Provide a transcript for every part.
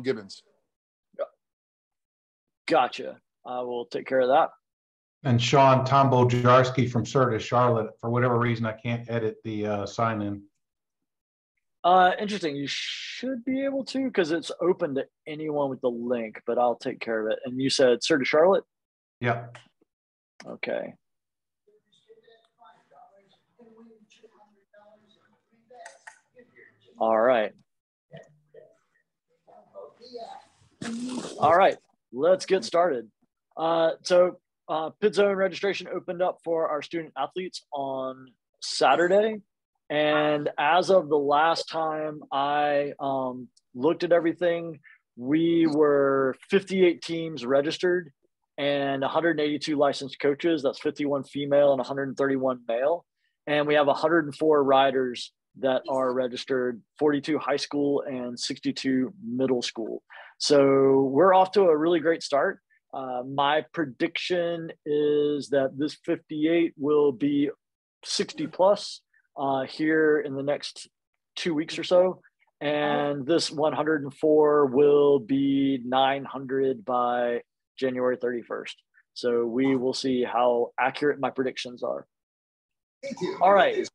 Gibbons. Gotcha. I will take care of that. And Sean, Tom Bojarski from Serta Charlotte, for whatever reason, I can't edit the uh, sign in. Uh, interesting. You should be able to because it's open to anyone with the link, but I'll take care of it. And you said Serta Charlotte? Yeah. Okay. All right. All right, let's get started. Uh, so uh, Pit Zone registration opened up for our student athletes on Saturday. And as of the last time I um, looked at everything, we were 58 teams registered and 182 licensed coaches. That's 51 female and 131 male. And we have 104 riders that are registered 42 high school and 62 middle school. So we're off to a really great start. Uh, my prediction is that this 58 will be 60 plus uh, here in the next two weeks or so. And this 104 will be 900 by January 31st. So we will see how accurate my predictions are. All right.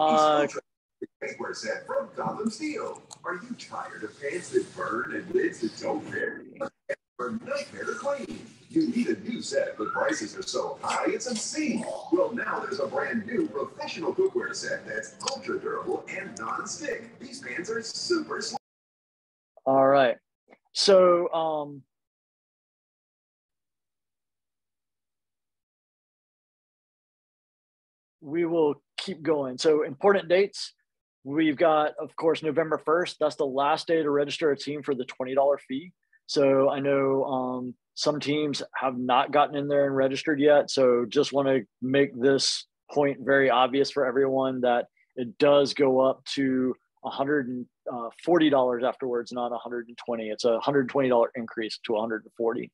Uh, Baseware set from Gotham Steel. Are you tired of pants that burn and lids that don't fit? Or nightmare to clean? You need a new set, but prices are so high it's obscene. Well, now there's a brand new professional cookware set that's ultra durable and non-stick. These pans are super slim. All right. So, um, we will keep going. So, important dates. We've got, of course, November 1st. That's the last day to register a team for the $20 fee. So I know um, some teams have not gotten in there and registered yet. So just want to make this point very obvious for everyone that it does go up to $140 uh, afterwards, not 120. It's a $120 increase to 140.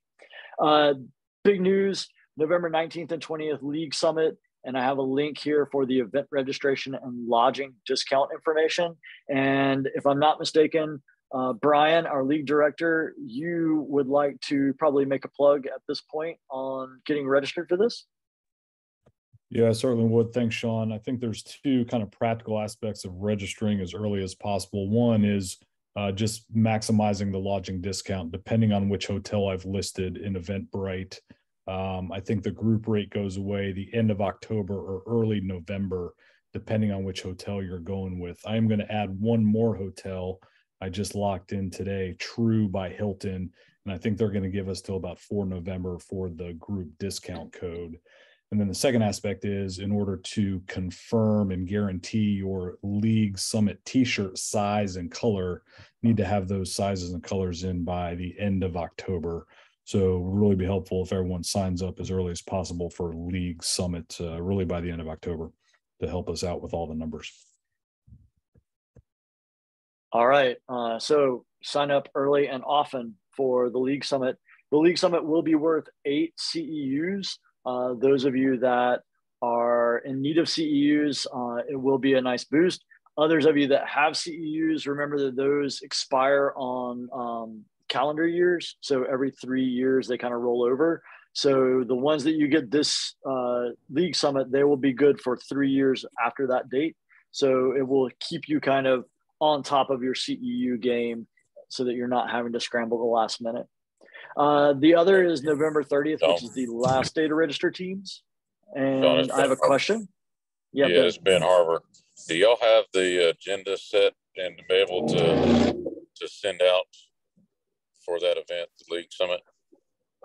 Uh, big news: November 19th and 20th League Summit and I have a link here for the event registration and lodging discount information. And if I'm not mistaken, uh, Brian, our league director, you would like to probably make a plug at this point on getting registered for this? Yeah, I certainly would. Thanks, Sean. I think there's two kind of practical aspects of registering as early as possible. One is uh, just maximizing the lodging discount, depending on which hotel I've listed in Eventbrite. Um, I think the group rate goes away the end of October or early November, depending on which hotel you're going with. I am going to add one more hotel. I just locked in today, Tru by Hilton, and I think they're going to give us till about 4 November for the group discount code. And then the second aspect is in order to confirm and guarantee your league summit t-shirt size and color, need to have those sizes and colors in by the end of October. So really be helpful if everyone signs up as early as possible for League Summit, uh, really by the end of October, to help us out with all the numbers. All right. Uh, so sign up early and often for the League Summit. The League Summit will be worth eight CEUs. Uh, those of you that are in need of CEUs, uh, it will be a nice boost. Others of you that have CEUs, remember that those expire on um, calendar years. So every three years they kind of roll over. So the ones that you get this uh, league summit, they will be good for three years after that date. So it will keep you kind of on top of your CEU game so that you're not having to scramble the last minute. Uh, the other is November 30th, which is the last day to register teams. And I have a question. Yeah, yeah it's Ben Harbour. Do y'all have the agenda set and to be able to to send out for that event, the league summit?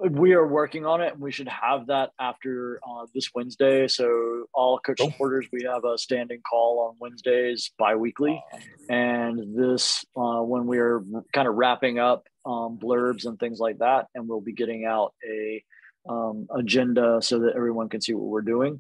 We are working on it, and we should have that after uh, this Wednesday. So, all coach oh. supporters, we have a standing call on Wednesdays biweekly, and this uh, when we are kind of wrapping up um, blurbs and things like that, and we'll be getting out a um, agenda so that everyone can see what we're doing.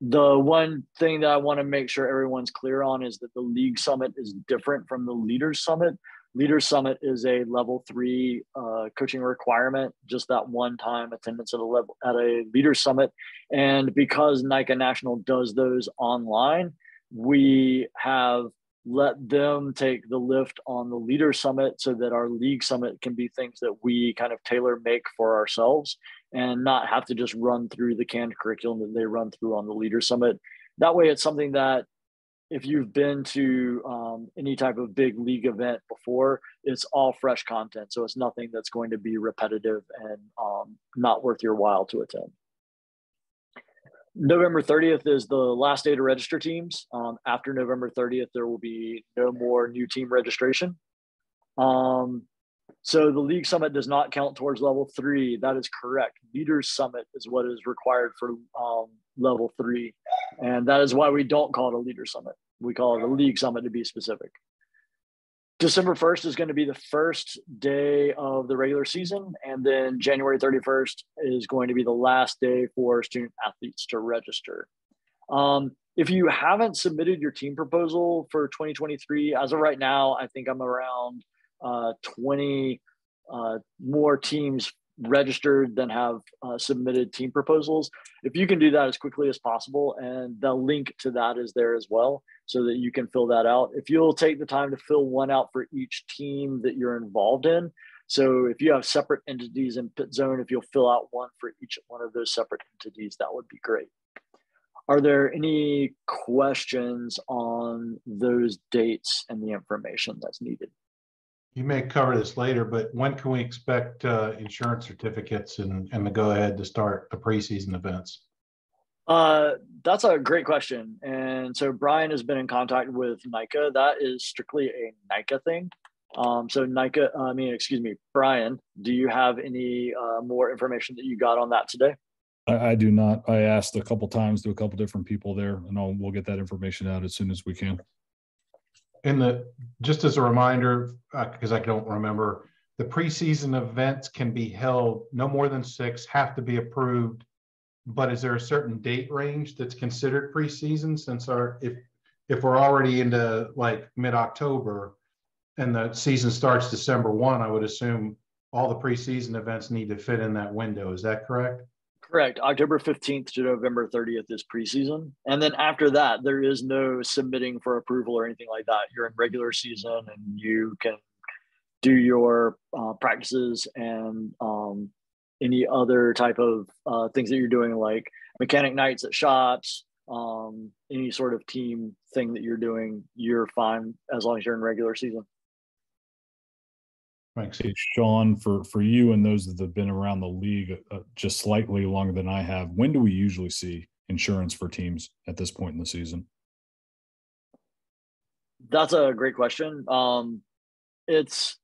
The one thing that I want to make sure everyone's clear on is that the league summit is different from the leaders summit. Leader Summit is a level three uh, coaching requirement, just that one time attendance at a level at a Leader Summit. And because NICA National does those online, we have let them take the lift on the leader summit so that our league summit can be things that we kind of tailor make for ourselves and not have to just run through the canned curriculum that they run through on the leader summit that way it's something that if you've been to um, any type of big league event before it's all fresh content so it's nothing that's going to be repetitive and um, not worth your while to attend November 30th is the last day to register teams. Um, after November 30th, there will be no more new team registration. Um, so the league summit does not count towards level three. That is correct. Leaders summit is what is required for um, level three. And that is why we don't call it a leader summit. We call it a league summit to be specific. December 1st is going to be the first day of the regular season. And then January 31st is going to be the last day for student athletes to register. Um, if you haven't submitted your team proposal for 2023, as of right now, I think I'm around uh, 20 uh, more teams registered than have uh, submitted team proposals. If you can do that as quickly as possible, and the link to that is there as well, so that you can fill that out. If you'll take the time to fill one out for each team that you're involved in. So if you have separate entities in Pit Zone, if you'll fill out one for each one of those separate entities, that would be great. Are there any questions on those dates and the information that's needed? You may cover this later, but when can we expect uh, insurance certificates and, and the go ahead to start the preseason events? Uh, that's a great question. And so Brian has been in contact with NICA. That is strictly a NICA thing. Um, so NICA, I mean, excuse me, Brian, do you have any uh, more information that you got on that today? I, I do not. I asked a couple times to a couple different people there, and I'll, we'll get that information out as soon as we can in the just as a reminder, because uh, I don't remember, the preseason events can be held no more than six, have to be approved. But is there a certain date range that's considered preseason? Since our if if we're already into like mid October and the season starts December one, I would assume all the preseason events need to fit in that window. Is that correct? Correct. October 15th to November 30th is preseason. And then after that, there is no submitting for approval or anything like that. You're in regular season and you can do your uh, practices and um, any other type of uh, things that you're doing, like mechanic nights at shops, um, any sort of team thing that you're doing, you're fine as long as you're in regular season. Thanks, Sean. For for you and those that have been around the league uh, just slightly longer than I have, when do we usually see insurance for teams at this point in the season? That's a great question. Um, it's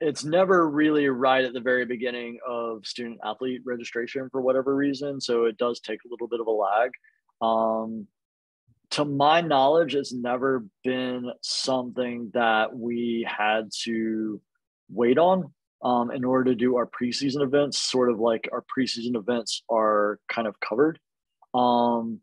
it's never really right at the very beginning of student athlete registration for whatever reason, so it does take a little bit of a lag. Um, to my knowledge, it's never been something that we had to wait on um, in order to do our preseason events. Sort of like our preseason events are kind of covered. Um,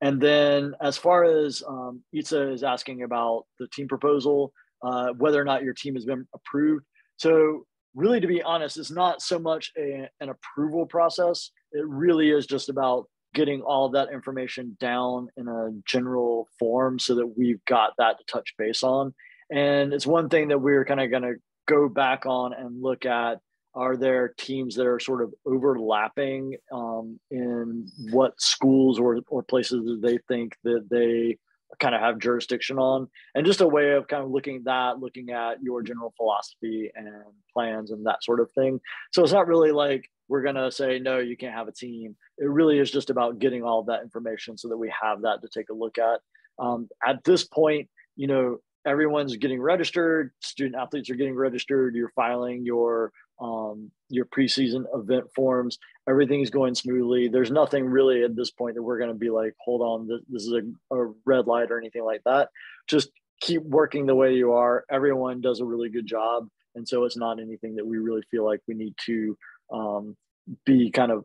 and then as far as um, Itza is asking about the team proposal, uh, whether or not your team has been approved. So really, to be honest, it's not so much a, an approval process. It really is just about getting all that information down in a general form so that we've got that to touch base on. And it's one thing that we're kind of going to go back on and look at are there teams that are sort of overlapping um, in what schools or, or places that they think that they kind of have jurisdiction on? And just a way of kind of looking at that looking at your general philosophy and plans and that sort of thing. So it's not really like we're going to say no you can't have a team. It really is just about getting all that information so that we have that to take a look at. Um, at this point you know everyone's getting registered student athletes are getting registered you're filing your um, your preseason event forms everything's going smoothly. There's nothing really at this point that we're going to be like hold on this, this is a, a red light or anything like that. Just keep working the way you are. Everyone does a really good job and so it's not anything that we really feel like we need to um, be kind of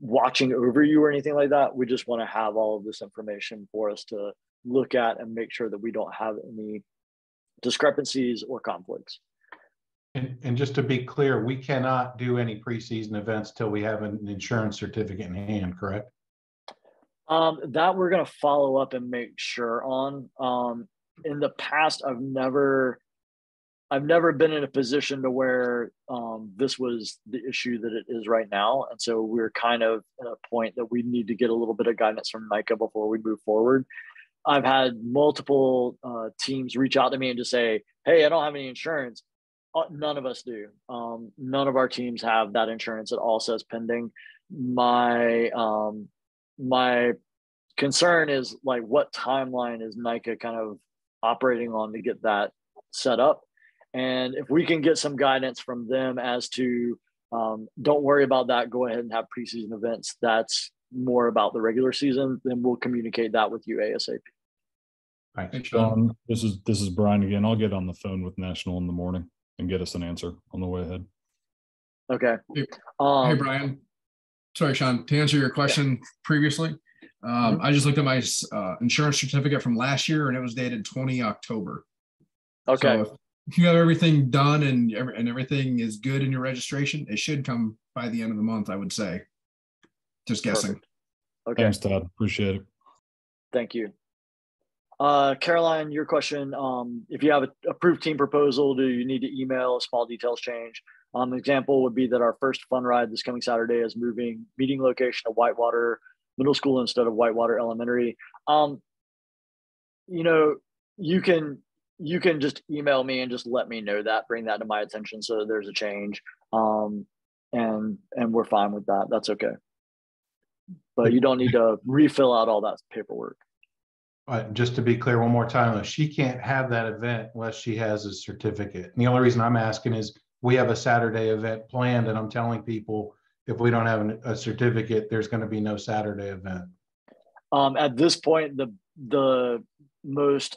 watching over you or anything like that. We just want to have all of this information for us to look at and make sure that we don't have any discrepancies or conflicts. And, and just to be clear, we cannot do any preseason events till we have an insurance certificate in hand, correct? Um, that we're going to follow up and make sure on. Um, in the past, I've never, I've never been in a position to where um, this was the issue that it is right now, and so we're kind of at a point that we need to get a little bit of guidance from NICA before we move forward. I've had multiple uh, teams reach out to me and just say, "Hey, I don't have any insurance." Uh, none of us do. Um, none of our teams have that insurance. It all says pending. My um, my concern is like, what timeline is NICA kind of operating on to get that set up? And if we can get some guidance from them as to um, don't worry about that, go ahead and have preseason events. That's more about the regular season. Then we'll communicate that with you ASAP. Thanks, Sean. This is this is Brian again. I'll get on the phone with National in the morning and get us an answer on the way ahead. Okay. Hey, um, hey Brian. Sorry, Sean. To answer your question yeah. previously, um, mm-hmm. I just looked at my uh, insurance certificate from last year, and it was dated 20 October. Okay. So if, if you have everything done and and everything is good in your registration, it should come by the end of the month. I would say. Just guessing. Perfect. Okay. Thanks, Todd. Appreciate it. Thank you. Uh, Caroline, your question, um, if you have an approved team proposal, do you need to email a small details change? Um, example would be that our first fun ride this coming Saturday is moving meeting location to Whitewater Middle School instead of Whitewater Elementary. Um, you know, you can you can just email me and just let me know that, bring that to my attention so there's a change. Um, and and we're fine with that. That's okay. But you don't need to refill out all that paperwork. Uh, just to be clear one more time, she can't have that event unless she has a certificate. And the only reason I'm asking is we have a Saturday event planned, and I'm telling people if we don't have an, a certificate, there's going to be no Saturday event. Um, at this point, the the most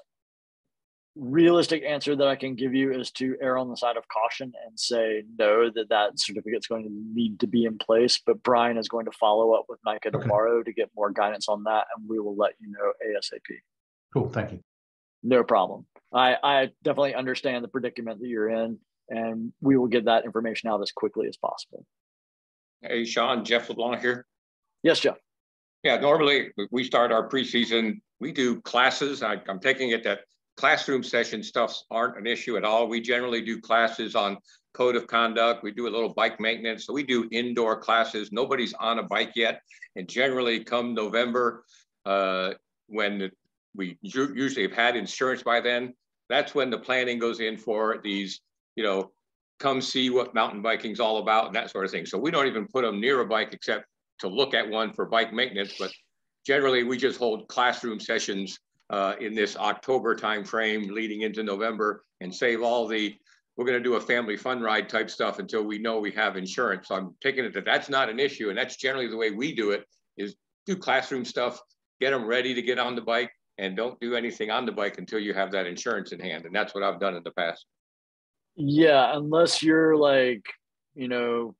realistic answer that I can give you is to err on the side of caution and say no, that that certificate is going to need to be in place. But Brian is going to follow up with NICA okay. tomorrow to get more guidance on that, and we will let you know ASAP. Cool, thank you. No problem. I, I definitely understand the predicament that you're in, and we will get that information out as quickly as possible. Hey, Sean, Jeff LeBlanc here. Yes, Jeff. Yeah, normally we start our preseason, we do classes. I, I'm taking it that classroom session stuffs aren't an issue at all. We generally do classes on code of conduct. We do a little bike maintenance. So we do indoor classes. Nobody's on a bike yet. And generally come November, uh, when we usually have had insurance by then, that's when the planning goes in for these, you know, come see what mountain biking's all about and that sort of thing. So we don't even put them near a bike except to look at one for bike maintenance. But generally we just hold classroom sessions uh, in this October timeframe leading into November and save all the, we're going to do a family fun ride type stuff until we know we have insurance. So I'm taking it that that's not an issue. And that's generally the way we do it is do classroom stuff, get them ready to get on the bike and don't do anything on the bike until you have that insurance in hand. And that's what I've done in the past. Yeah. Unless you're like, you know,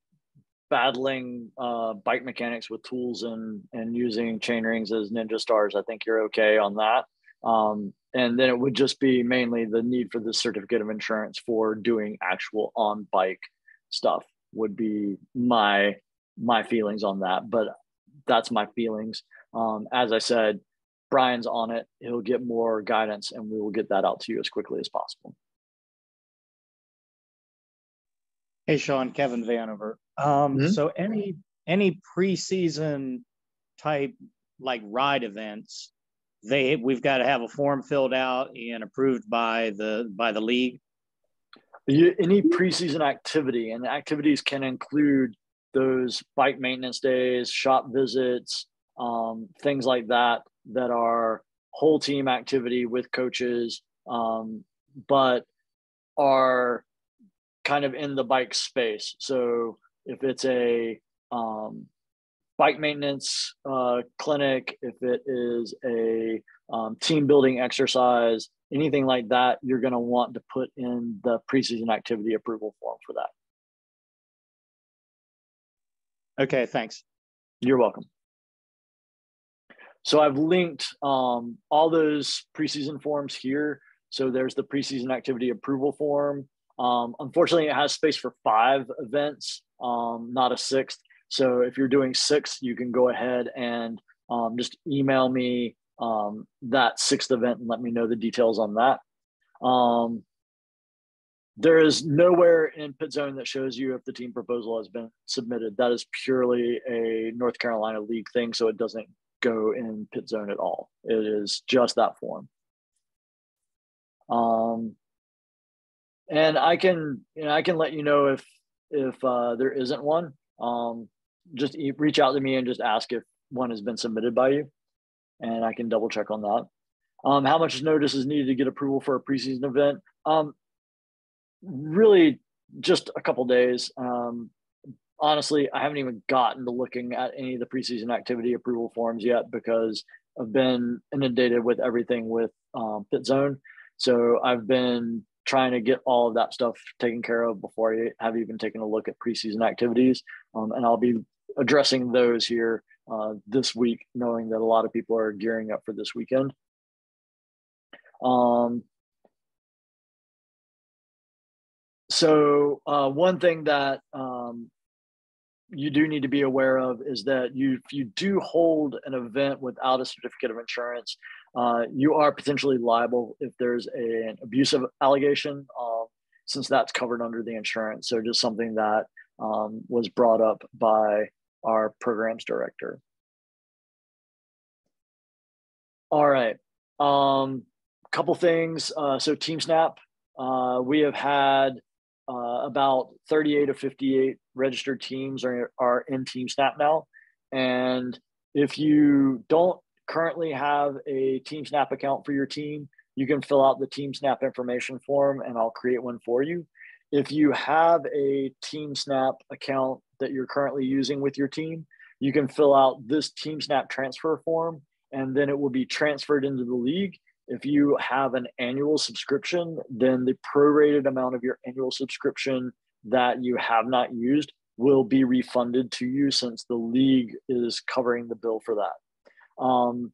battling uh, bike mechanics with tools and and using chain rings as ninja stars i think you're okay on that um, and then it would just be mainly the need for the certificate of insurance for doing actual on bike stuff would be my my feelings on that. But that's my feelings. Um, as I said, Brian's on it. He'll get more guidance, and we will get that out to you as quickly as possible. Hey, Sean, Kevin Vanover. Um, mm-hmm. So any any preseason type like ride events they we've got to have a form filled out and approved by the by the league. Any preseason activity and activities can include those bike maintenance days shop visits um, things like that that are whole team activity with coaches um, but are kind of in the bike space. So if it's a um, bike maintenance uh, clinic, if it is a um, team building exercise, anything like that, you're going to want to put in the preseason activity approval form for that. Okay, thanks. You're welcome. So I've linked um, all those preseason forms here. So there's the preseason activity approval form. Um, unfortunately, it has space for five events, um, not a sixth. So if you're doing six, you can go ahead and um, just email me um, that sixth event and let me know the details on that. Um, there is nowhere in Pit Zone that shows you if the team proposal has been submitted. That is purely a North Carolina League thing, so it doesn't go in Pit Zone at all. It is just that form. Um, and I can, you know, I can let you know if if uh, there isn't one. Um, just reach out to me and just ask if one has been submitted by you, and I can double check on that. Um, how much notice is needed to get approval for a preseason event? Um, really, just a couple days. Um, honestly, I haven't even gotten to looking at any of the preseason activity approval forms yet because I've been inundated with everything with um, Zone. So I've been trying to get all of that stuff taken care of before I have even taken a look at preseason activities. Um, and I'll be addressing those here uh, this week, knowing that a lot of people are gearing up for this weekend. Um, so uh, one thing that um, you do need to be aware of is that you if you do hold an event without a certificate of insurance, uh, you are potentially liable if there's a, an abusive allegation, uh, since that's covered under the insurance. So just something that um, was brought up by our programs director. All right. Um, couple things. Uh, so TeamSnap, uh, we have had uh, about 38 of 58 registered teams are, are in TeamSnap now. And if you don't currently have a TeamSnap account for your team, you can fill out the TeamSnap information form and I'll create one for you. If you have a TeamSnap account that you're currently using with your team, you can fill out this TeamSnap transfer form and then it will be transferred into the league. If you have an annual subscription, then the prorated amount of your annual subscription that you have not used will be refunded to you since the league is covering the bill for that. Um,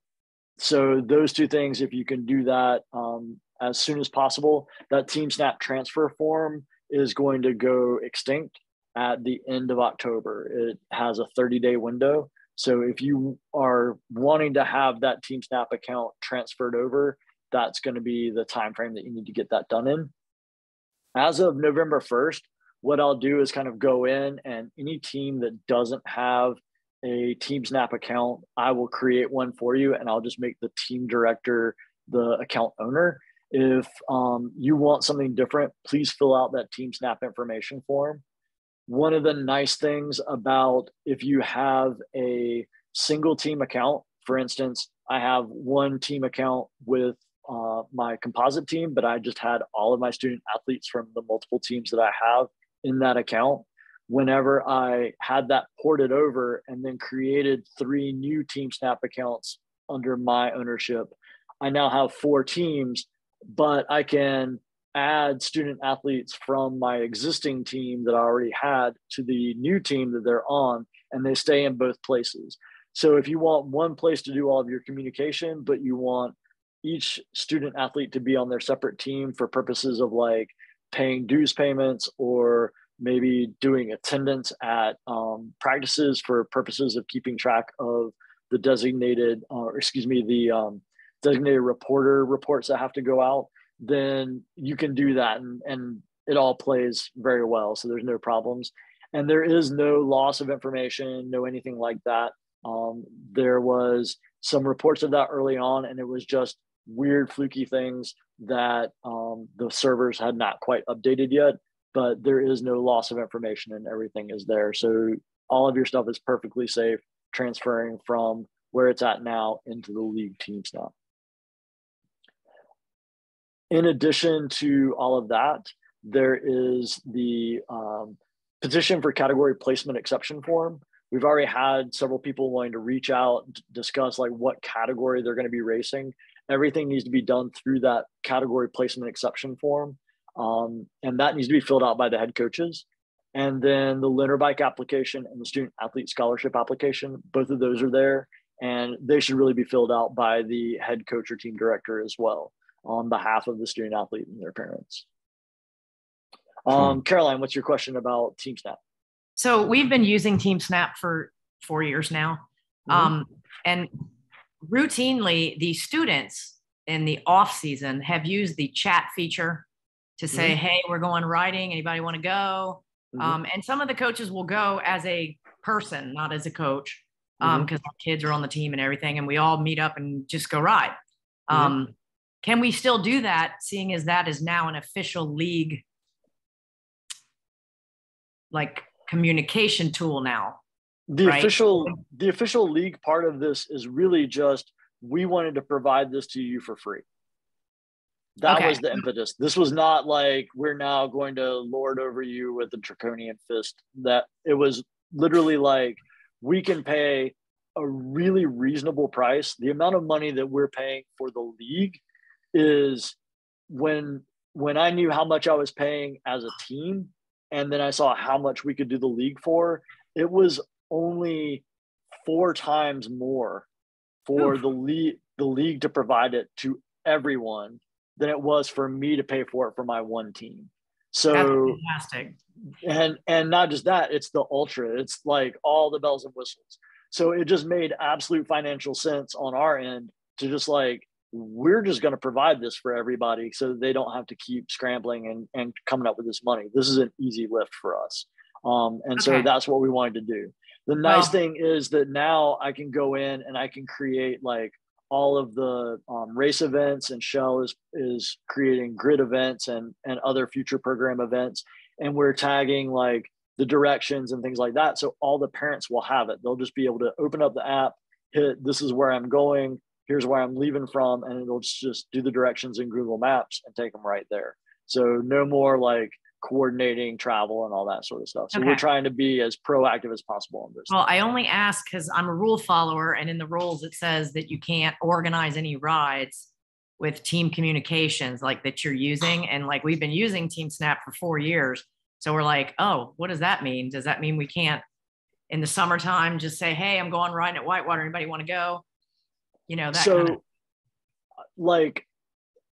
so those two things, if you can do that um, as soon as possible, that TeamSnap transfer form is going to go extinct at the end of October. It has a 30 day window. So if you are wanting to have that TeamSnap account transferred over, that's going to be the time frame that you need to get that done in. As of November 1st, what I'll do is kind of go in and any team that doesn't have a TeamSnap account, I will create one for you and I'll just make the team director the account owner. If um, you want something different, please fill out that TeamSnap information form one of the nice things about if you have a single team account, for instance, I have one team account with uh, my composite team, but I just had all of my student athletes from the multiple teams that I have in that account. Whenever I had that ported over and then created three new TeamSnap accounts under my ownership, I now have four teams, but I can add student athletes from my existing team that I already had to the new team that they're on, and they stay in both places. So if you want one place to do all of your communication, but you want each student athlete to be on their separate team for purposes of like paying dues payments or maybe doing attendance at um, practices for purposes of keeping track of the designated, uh, excuse me, the um, designated reporter reports that have to go out then you can do that and, and it all plays very well. So there's no problems. And there is no loss of information, no anything like that. Um, there was some reports of that early on, and it was just weird, fluky things that um, the servers had not quite updated yet. But there is no loss of information, and everything is there. So all of your stuff is perfectly safe transferring from where it's at now into the league teams now in addition to all of that, there is the um, petition for category placement exception form. We've already had several people wanting to reach out discuss like what category they're going to be racing. Everything needs to be done through that category placement exception form. Um, and that needs to be filled out by the head coaches. And then the Loaner Bike application and the student athlete scholarship application, both of those are there. And they should really be filled out by the head coach or team director as well on behalf of the student athlete and their parents. Um, Caroline, what's your question about Team Snap? So we've been using Team Snap for four years now. Mm-hmm. Um, and routinely the students in the off season have used the chat feature to say, mm-hmm. "Hey, we're going riding. Anybody want to go?" Mm-hmm. Um, and some of the coaches will go as a person, not as a coach, because um, mm-hmm. our kids are on the team and everything, and we all meet up and just go ride. Mm-hmm. Um, can we still do that, seeing as that is now an official league, like communication tool now? The right? official, the official league part of this is really just we wanted to provide this to you for free. That okay. was the impetus. This was not like we're now going to lord over you with a draconian fist. That it was literally like we can pay a really reasonable price. The amount of money that we're paying for the league is when when I knew how much I was paying as a team and then I saw how much we could do the league for, it was only four times more for Oof. the league the league to provide it to everyone than it was for me to pay for it for my one team. So fantastic. And and not just that, it's the ultra. It's like all the bells and whistles. So it just made absolute financial sense on our end to just like we're just going to provide this for everybody so they don't have to keep scrambling and, and coming up with this money. This is an easy lift for us. Um, and okay. so that's what we wanted to do. The nice thing is that now I can go in and I can create like all of the um, race events and Shell is is creating GRiT events and and other future program events and we're tagging like the directions and things like that so all the parents will have it they'll just be able to open up the app hit this is where i'm going here's where i'm leaving from and it'll just do the directions in google maps and take them right there so no more like coordinating travel and all that sort of stuff. So okay. we're trying to be as proactive as possible on this. Well, I only ask because I'm a rule follower, and in the rules it says that you can't organize any rides with team communications like that you're using. And like we've been using Team Snap for four years. So we're like, oh, what does that mean? Does that mean we can't in the summertime just say, hey, I'm going riding at Whitewater. Anybody want to go? You know, that so kind of- like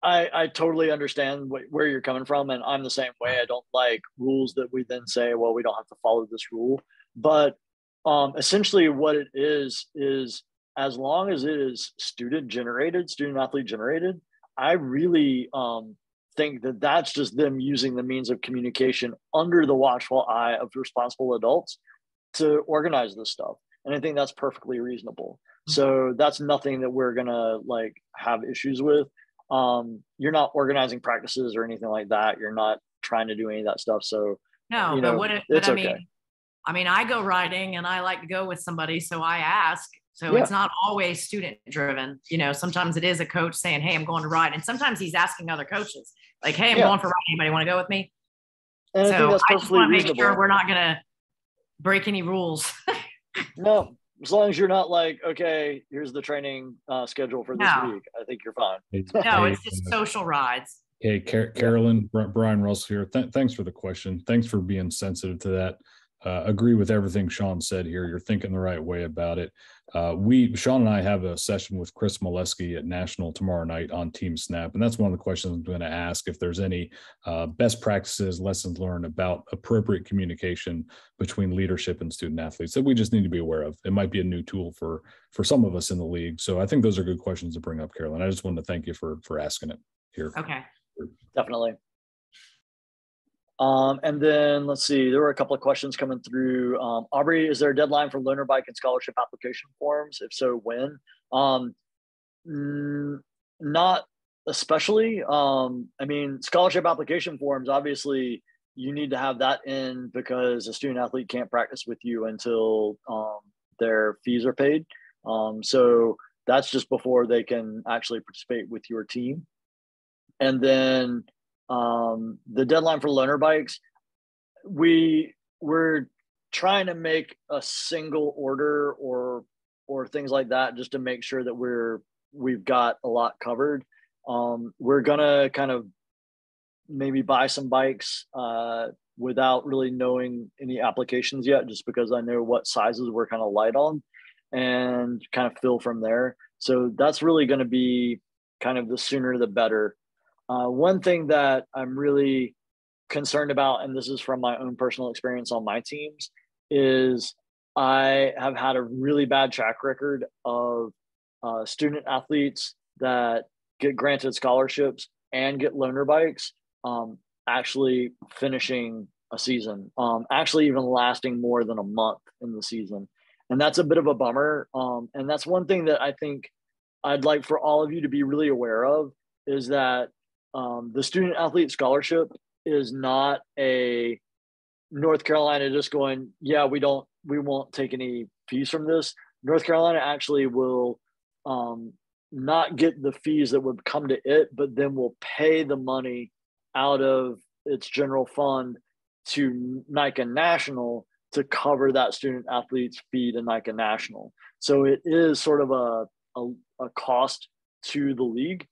I, I totally understand wh- where you're coming from, and I'm the same way. I don't like rules that we then say, well, we don't have to follow this rule. But um, essentially, what it is is as long as it is student generated, student athlete generated, I really um, think that that's just them using the means of communication under the watchful eye of responsible adults to organize this stuff. And I think that's perfectly reasonable. So that's nothing that we're gonna like have issues with um, you're not organizing practices or anything like that. You're not trying to do any of that stuff. So no, you know, but what if, it's but I okay. mean, I mean, I go riding and I like to go with somebody, so I ask. So yeah. it's not always student driven. You know, sometimes it is a coach saying, "Hey, I'm going to ride," and sometimes he's asking other coaches, like, "Hey, I'm yeah. going for ride. Anybody want to go with me?" And so I, I just want to make sure we're not going to break any rules. no, as long as you're not like, okay, here's the training uh, schedule for this no. week. I think you're fine. no, it's just social rides. Hey, Car- Carolyn, Brian Russell here. Th- thanks for the question. Thanks for being sensitive to that uh, agree with everything Sean said here. You're thinking the right way about it. Uh, we, Sean and I, have a session with Chris Molesky at National tomorrow night on Team Snap, and that's one of the questions I'm going to ask if there's any uh, best practices, lessons learned about appropriate communication between leadership and student athletes that we just need to be aware of. It might be a new tool for for some of us in the league. So I think those are good questions to bring up, Carolyn. I just wanted to thank you for for asking it here. Okay. Definitely. Um, and then let's see, there were a couple of questions coming through. Um, Aubrey, is there a deadline for loaner bike and scholarship application forms? If so, when? Um, not especially. Um, I mean, scholarship application forms, obviously, you need to have that in because a student athlete can't practice with you until um, their fees are paid. Um, so that's just before they can actually participate with your team. And then um, the deadline for loaner bikes, we we're trying to make a single order or or things like that just to make sure that we're we've got a lot covered. Um, we're gonna kind of maybe buy some bikes uh, without really knowing any applications yet, just because I know what sizes we're kind of light on, and kind of fill from there. So that's really going to be kind of the sooner the better uh, one thing that I'm really concerned about, and this is from my own personal experience on my teams, is I have had a really bad track record of uh, student athletes that get granted scholarships and get loaner bikes um, actually finishing a season, um, actually even lasting more than a month in the season. And that's a bit of a bummer. Um, and that's one thing that I think I'd like for all of you to be really aware of is that um, the student athlete scholarship is not a North Carolina just going, yeah, we don't, we won't take any fees from this. North Carolina actually will um, not get the fees that would come to it, but then will pay the money out of its general fund to NICA National to cover that student athlete's fee to NICA National. So it is sort of a, a, a cost to the league.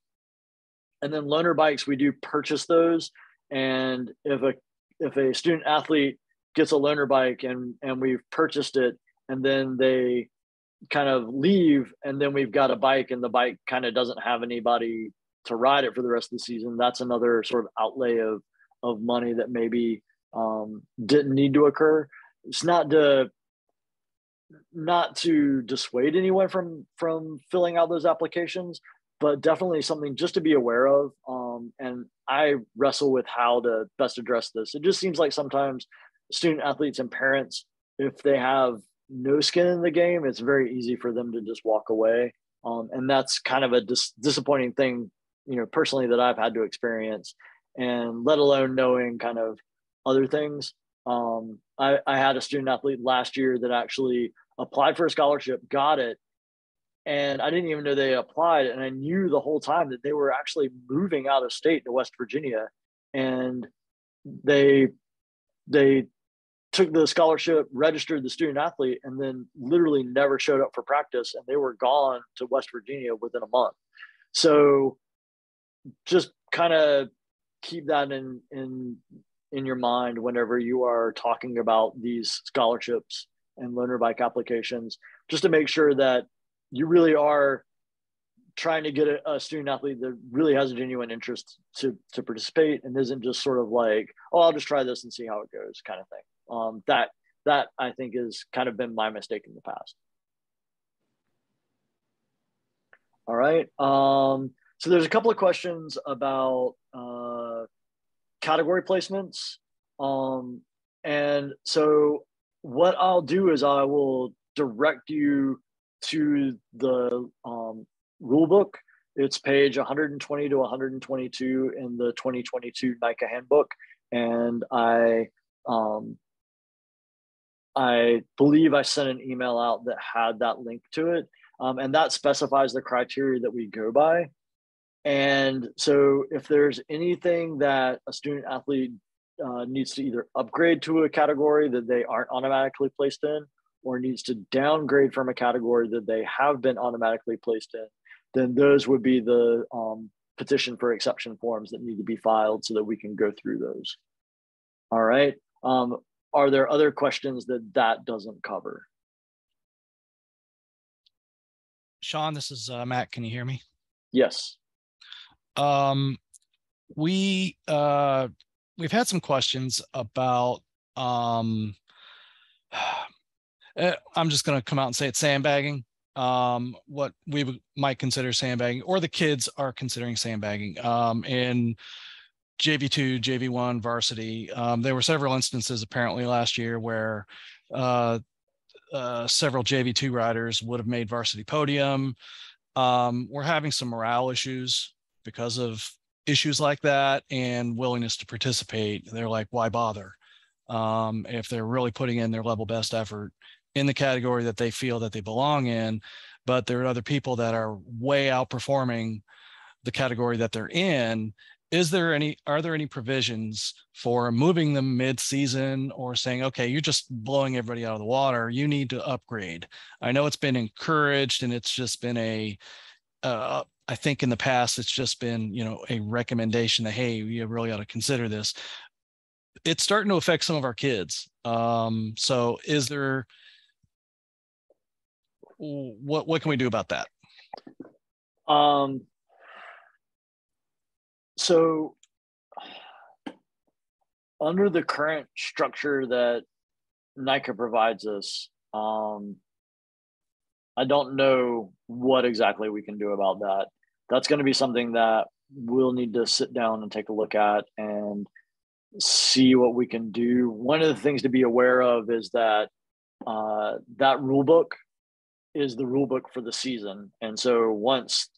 And then loaner bikes, we do purchase those. And if a if a student athlete gets a loaner bike and and we've purchased it and then they kind of leave and then we've got a bike and the bike kind of doesn't have anybody to ride it for the rest of the season that's another sort of outlay of of money that maybe um, didn't need to occur it's not to not to dissuade anyone from from filling out those applications but definitely something just to be aware of um, and i wrestle with how to best address this it just seems like sometimes student athletes and parents if they have no skin in the game, it's very easy for them to just walk away. Um, and that's kind of a dis- disappointing thing, you know, personally that I've had to experience, and let alone knowing kind of other things. Um, I, I had a student athlete last year that actually applied for a scholarship, got it, and I didn't even know they applied. And I knew the whole time that they were actually moving out of state to West Virginia, and they they took the scholarship, registered the student athlete, and then literally never showed up for practice. And they were gone to West Virginia within a month. So just kind of keep that in in in your mind whenever you are talking about these scholarships and loaner bike applications, just to make sure that you really are trying to get a, a, student athlete that really has a genuine interest to to participate and isn't just sort of like, oh, I'll just try this and see how it goes, kind of thing. Um, that that I think has kind of been my mistake in the past. All right. Um, so there's a couple of questions about uh, category placements. Um, and so what I'll do is I will direct you to the um, rule book. It's page 120 to 122 in the 2022 NICA handbook. And I um, I believe I sent an email out that had that link to it. Um, and that specifies the criteria that we go by. And so if there's anything that a student athlete uh, needs to either upgrade to a category that they aren't automatically placed in, or needs to downgrade from a category that they have been automatically placed in, then those would be the um, petition for exception forms that need to be filed so that we can go through those. All right. Um, are there other questions that that doesn't cover? Sean, this is uh, Matt. Can you hear me? Yes. Um, we uh, we've had some questions about. Um, I'm just going to come out and say it's sandbagging. Um, what we might consider sandbagging, or the kids are considering sandbagging. Um, and JV2, JV1, varsity. Um, there were several instances apparently last year where uh, uh, several JV2 riders would have made varsity podium. Um, we're having some morale issues because of issues like that and willingness to participate. They're like, why bother? Um, if they're really putting in their level best effort in the category that they feel that they belong in, but there are other people that are way outperforming the category that they're in. Is there any are there any provisions for moving them mid-season or saying okay you're just blowing everybody out of the water. You need to upgrade. I know it's been encouraged and it's just been a uh, I think in the past it's just been you know a recommendation that hey you really ought to consider this. It's starting to affect some of our kids. Um, so is there what what can we do about that um so under the current structure that NICA provides us, um, I don't know what exactly we can do about that. That's going to be something that we'll need to sit down and take a look at and see what we can do. One of the things to be aware of is that uh, that rule book is the rule book for the season, and so once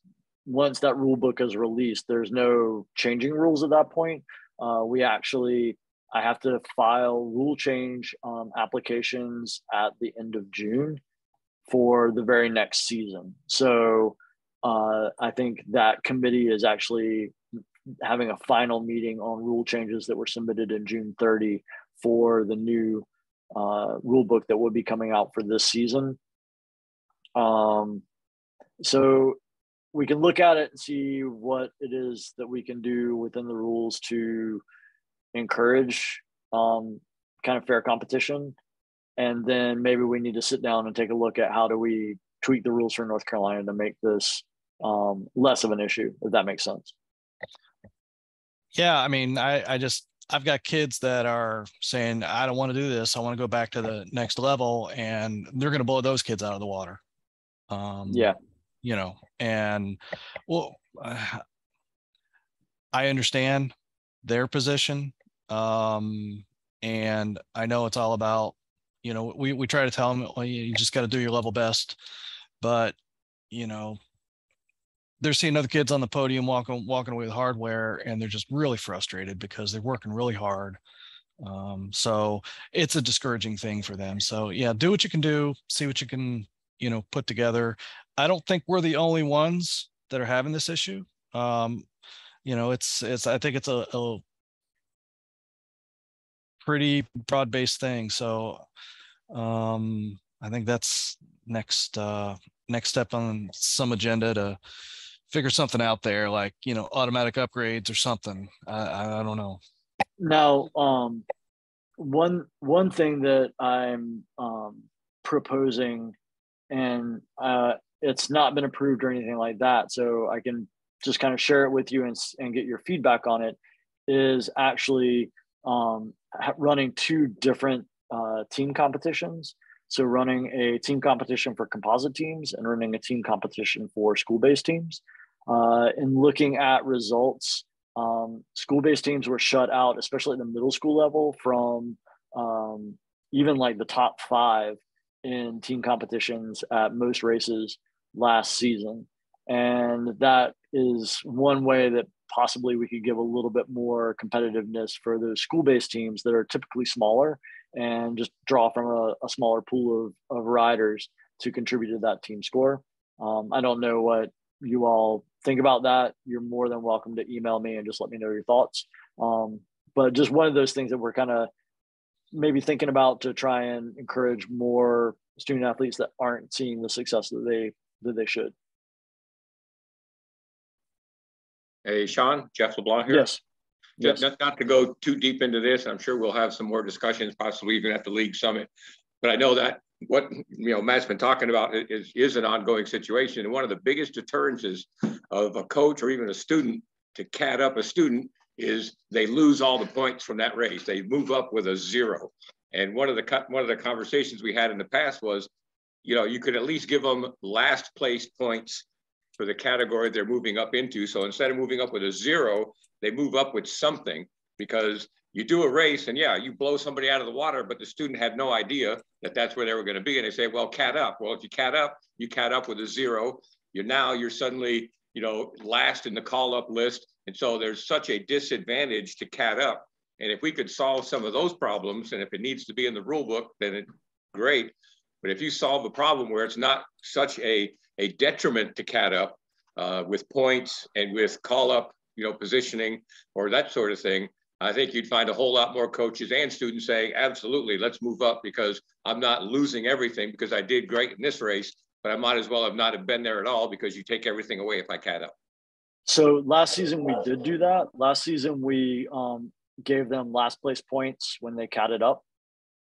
once that rule book is released, there's no changing rules at that point. Uh, we actually I have to file rule change um, applications at the end of June for the very next season. So uh, I think that committee is actually having a final meeting on rule changes that were submitted in June 30 for the new uh, rule book that will be coming out for this season. Um, so we can look at it and see what it is that we can do within the rules to encourage um, kind of fair competition. And then maybe we need to sit down and take a look at how do we tweak the rules for North Carolina to make this um, less of an issue, if that makes sense. Yeah, I mean, I, I just I've got kids that are saying, I don't want to do this. I want to go back to the next level. And they're going to blow those kids out of the water. Um, yeah. You know, and well, uh, I understand their position. Um, and I know it's all about, you know, we, we try to tell them, well, you just got to do your level best. But, you know, they're seeing other kids on the podium walking walking away with hardware and they're just really frustrated because they're working really hard um, so it's a discouraging thing for them so yeah do what you can do see what you can you know put together i don't think we're the only ones that are having this issue um, you know it's it's i think it's a, a pretty broad-based thing so um, i think that's next uh next step on some agenda to figure something out there, like you know, automatic upgrades or something. I, I don't know. Now, um, one one thing that I'm um, proposing, and uh, it's not been approved or anything like that, so I can just kind of share it with you and and get your feedback on it. Is actually um, running two different uh, team competitions. So running a team competition for composite teams and running a team competition for school-based teams. Uh, in looking at results, um, school-based teams were shut out, especially at the middle school level, from um, even like the top five in team competitions at most races last season. And that is one way that possibly we could give a little bit more competitiveness for those school-based teams that are typically smaller and just draw from a, a smaller pool of, of riders to contribute to that team score. Um, I don't know what you all think about that, you're more than welcome to email me and just let me know your thoughts. Um, but just one of those things that we're kind of maybe thinking about to try and encourage more student athletes that aren't seeing the success that they that they should. Hey, Sean, Jeff LeBlanc here. Yes. Yes. Not, not to go too deep into this, I'm sure we'll have some more discussions, possibly even at the league summit. But I know that what you know Matt's been talking about is is an ongoing situation, and one of the biggest deterrences of a coach or even a student to cat up a student is they lose all the points from that race. They move up with a zero. And one of the one of the conversations we had in the past was, you know, you could at least give them last place points for the category they're moving up into. So instead of moving up with a zero, they move up with something because you do a race and yeah, you blow somebody out of the water, but the student had no idea that that's where they were going to be. And they say, well, cat up. Well, if you cat up, you cat up with a zero. You're now, you're suddenly, you know, last in the call up list. And so there's such a disadvantage to cat up. And if we could solve some of those problems, and if it needs to be in the rule book, then it, great. But if you solve a problem where it's not such a, a detriment to cat up uh, with points and with call up, you know, positioning or that sort of thing, I think you'd find a whole lot more coaches and students saying, absolutely, let's move up because I'm not losing everything because I did great in this race, but I might as well have not have been there at all because you take everything away if I cat up. So last season we did do that. Last season we um, gave them last place points when they catted up.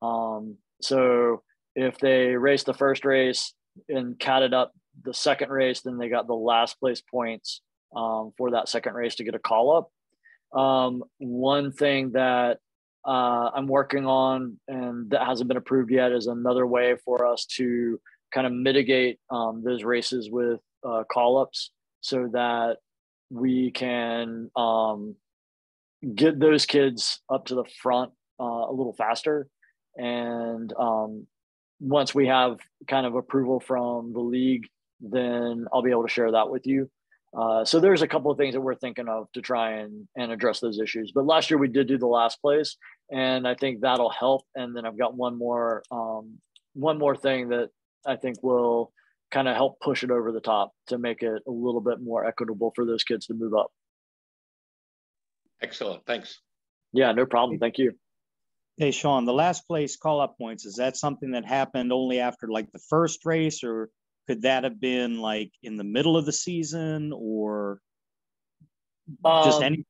Um, so if they raced the first race and catted up the second race, then they got the last place points um, for that second race to get a call up. Um, one thing that uh, I'm working on and that hasn't been approved yet is another way for us to kind of mitigate um, those races with uh, call ups so that we can um, get those kids up to the front uh, a little faster. And um, once we have kind of approval from the league, then I'll be able to share that with you. Uh, so there's a couple of things that we're thinking of to try and, and address those issues. But last year we did do the last place, and I think that'll help. And then I've got one more um, one more thing that I think will kind of help push it over the top to make it a little bit more equitable for those kids to move up. Excellent. Thanks. Yeah, no problem. Thank you. Hey, Sean, the last place call up points, is that something that happened only after like the first race, or could that have been like in the middle of the season or just um, any?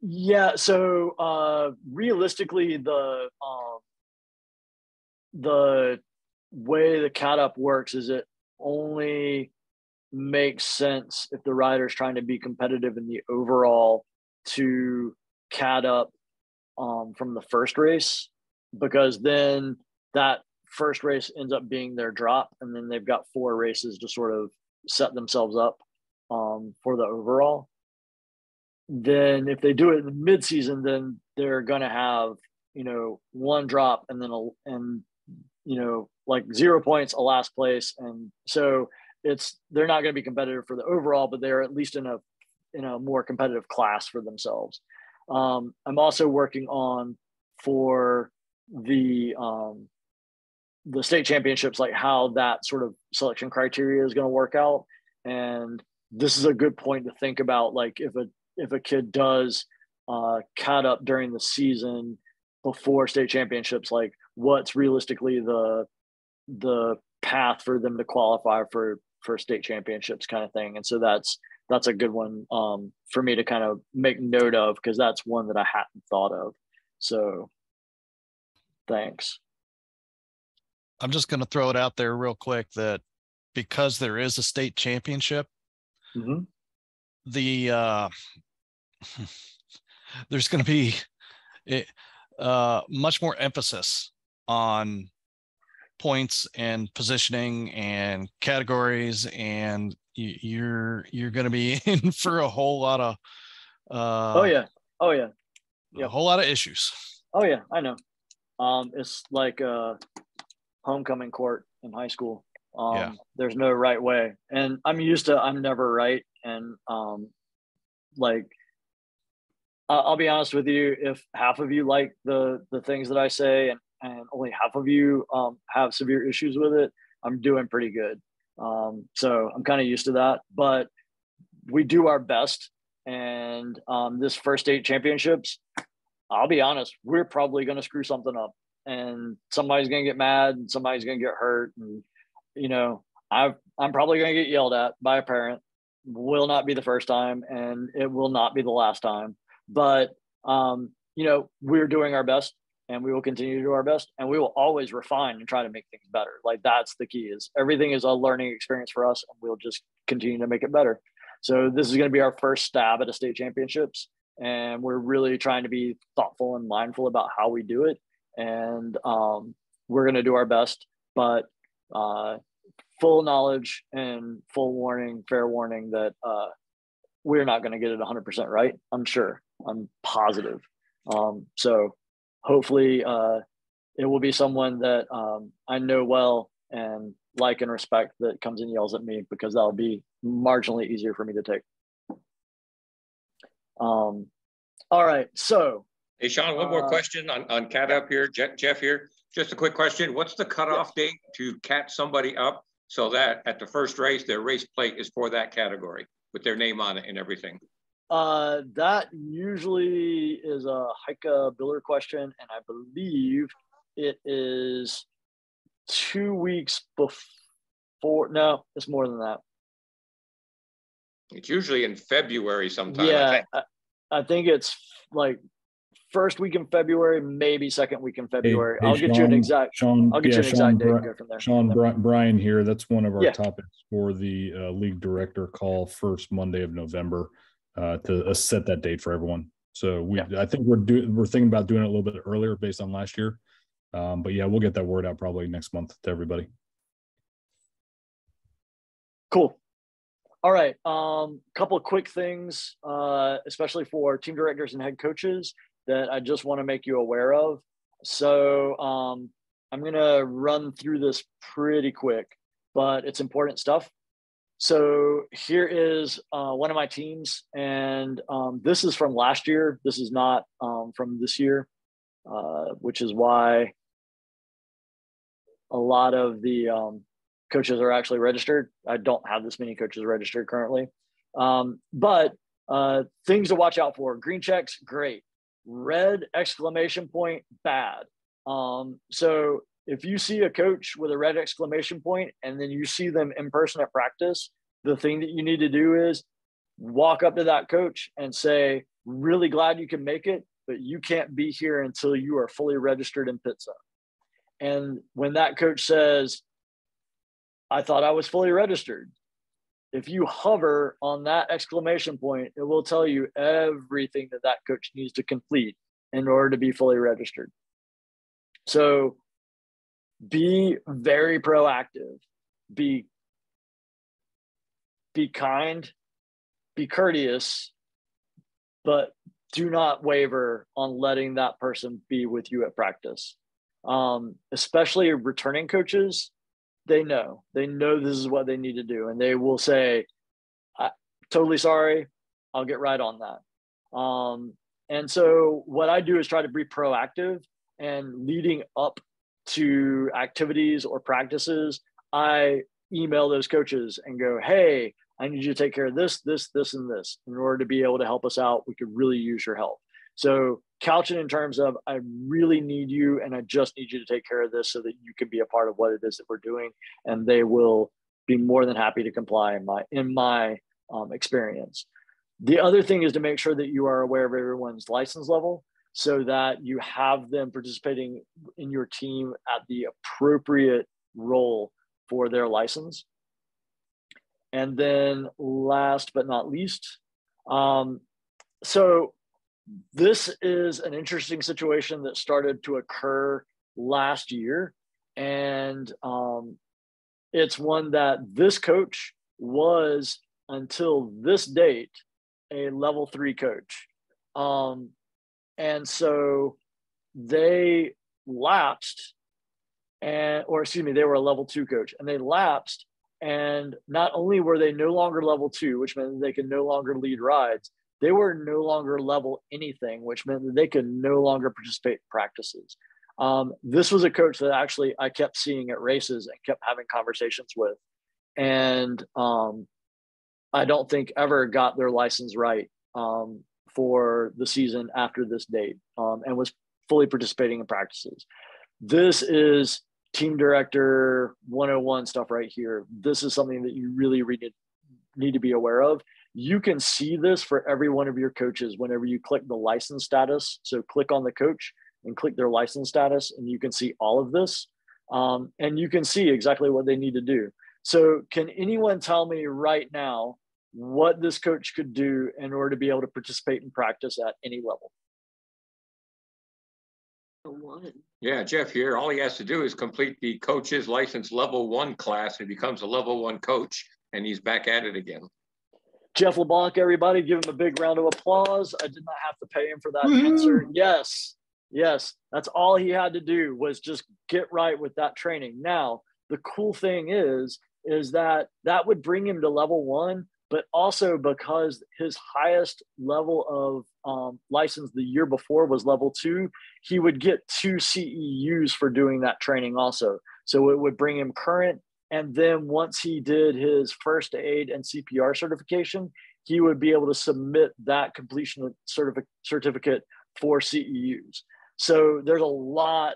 Yeah. So uh, realistically, the um, the way the cat up works is it only makes sense if the rider is trying to be competitive in the overall to cat up um, from the first race because then that first race ends up being their drop and then they've got four races to sort of set themselves up um, for the overall. Then if they do it in the mid-season then they're going to have you know one drop and then a, and you know, like zero points, a last place. And so it's they're not going to be competitive for the overall, but they're at least in a in a more competitive class for themselves. Um, I'm also working on for the um, the state championships, like how that sort of selection criteria is going to work out. And this is a good point to think about, like if a if a kid does uh, up during the season before state championships, like what's realistically the the path for them to qualify for for state championships kind of thing. And so that's that's a good one um, for me to kind of make note of because that's one that i hadn't thought of. So thanks. I'm just going to throw it out there real quick that because there is a state championship mm-hmm. the uh there's going to be it, uh much more emphasis on points and positioning and categories and you're you're going to be in for a whole lot of uh oh yeah. Oh yeah. yeah a whole lot of issues. Oh yeah. I know. Um it's like uh homecoming court in high school. Um yeah. there's no right way. And i'm used to i'm never right. And um like I'll be honest with you. If half of you like the the things that I say, and and only half of you um, have severe issues with it, I'm doing pretty good. Um, so I'm kind of used to that, but we do our best. And um, this first state championships, I'll be honest, we're probably going to screw something up, and somebody's going to get mad, and somebody's going to get hurt, and you know, i I'm probably going to get yelled at by a parent. Will not be the first time, and it will not be the last time. But um, you know, we're doing our best and we will continue to do our best and we will always refine and try to make things better. Like that's the key is everything is a learning experience for us and we'll just continue to make it better. So this is going to be our first stab at a state championships and we're really trying to be thoughtful and mindful about how we do it. And um, we're going to do our best but uh, full knowledge and full warning fair warning that uh, we're not going to get it 100% right. I'm sure. I'm positive. Um, so hopefully uh, it will be someone that um, I know well and like and respect that comes and yells at me because that'll be marginally easier for me to take. Um, all right, so. Hey, Sean, one more uh, question on, on cat up here, Jeff, Jeff here. Just a quick question. What's the cutoff date to cat somebody up so that at the first race, their race plate is for that category with their name on it and everything? Uh, that usually is a Heike Biller question, and I believe it is two weeks before. No, it's more than that. It's usually in February sometime. Yeah, I think. I, I think it's like first week in February, maybe second week in February. Hey, hey, I'll Sean, get you an exact. Sean, I'll get yeah, you an Sean, exact date and go from there. Sean Brian here. That's one of our yeah. topics for the uh, league director call first Monday of November uh, to uh, set that date for everyone. So we, yeah. I think we're doing, we're thinking about doing it a little bit earlier based on last year. Um, but yeah, we'll get that word out probably next month to everybody. Cool. All right. Um, couple of quick things, uh, especially for team directors and head coaches that I just want to make you aware of. So um, I'm going to run through this pretty quick, but it's important stuff. So here is uh, one of my teams, and um, this is from last year. This is not um, from this year, uh, which is why a lot of the um, coaches are actually registered. I don't have this many coaches registered currently, um, but uh, things to watch out for: green checks, great; red exclamation point, bad. Um, so if you see a coach with a red exclamation point and then you see them in person at practice, the thing that you need to do is walk up to that coach and say, really glad you can make it, but you can't be here until you are fully registered in Pit Zone. And when that coach says, I thought I was fully registered, if you hover on that exclamation point, it will tell you everything that that coach needs to complete in order to be fully registered. So be very proactive. Be be kind be courteous but do not waver on letting that person be with you at practice. Um, especially returning coaches they know. They know this is what they need to do and they will say I totally sorry. I'll get right on that. Um, and so what i do is try to be proactive and leading up to activities or practices, I email those coaches and go, hey, I need you to take care of this, this, this, and this. In order to be able to help us out, we could really use your help. So couch it in terms of I really need you and I just need you to take care of this so that you can be a part of what it is that we're doing. And they will be more than happy to comply in my in my um, experience. The other thing is to make sure that you are aware of everyone's license level so that you have them participating in your team at the appropriate role for their license. And then last but not least, um, so this is an interesting situation that started to occur last year. And um, it's one that this coach was until this date a level three coach. Um, and so they lapsed and or excuse me they were a level two coach and they lapsed. And not only were they no longer level two which meant they could no longer lead rides they were no longer level anything which meant that they could no longer participate in practices. Um, this was a coach that actually i kept seeing at races and kept having conversations with. And um, i don't think ever got their license right. Um, for the season after this date um, and was fully participating in practices. This is team director 101 stuff right here. This is something that you really need, need to be aware of. You can see this for every one of your coaches whenever you click the license status. So click on the coach and click their license status, and you can see all of this. Um, and you can see exactly what they need to do. So, can anyone tell me right now what this coach could do in order to be able to participate in practice at any level. One. Yeah, Jeff here. All he has to do is complete the coach's license level one class and becomes a level one coach, and he's back at it again. Jeff LeBlanc, everybody, give him a big round of applause. I did not have to pay him for that Woo-hoo. answer. Yes, yes, that's all he had to do was just get right with that training. Now, the cool thing is, is that that would bring him to level one but also because his highest level of um, license the year before was level two, he would get two CEUs for doing that training also. So it would bring him current. And then once he did his first aid and CPR certification, he would be able to submit that completion certific- certificate for CEUs. So there's a lot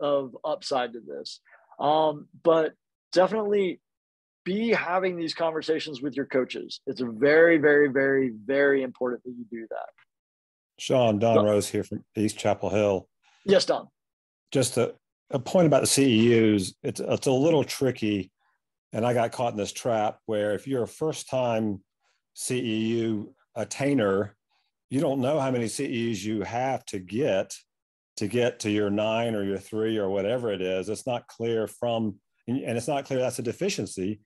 of upside to this. Um, but definitely be having these conversations with your coaches. It's very, very, very, very important that you do that. Sean, Don so, Rose here from East Chapel Hill. Yes, Don. Just a, a point about the CEUs. It's it's a little tricky, and I got caught in this trap where if you're a first time CEU attainer, you don't know how many CEUs you have to get to get to your nine or your three or whatever it is. It's not clear from, and it's not clear that's a deficiency.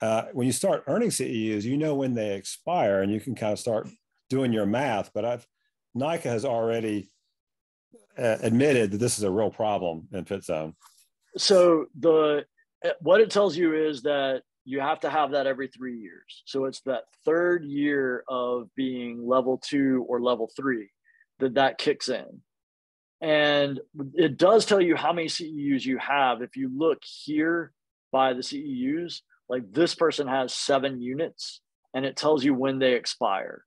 Uh, when you start earning CEUs, you know when they expire and you can kind of start doing your math. But I've, NICA has already uh, admitted that this is a real problem in Pit Zone. So the what it tells you is that you have to have that every three years. So it's that third year of being level two or level three that that kicks in. And it does tell you how many CEUs you have. If you look here by the CEUs, like this person has seven units and it tells you when they expire.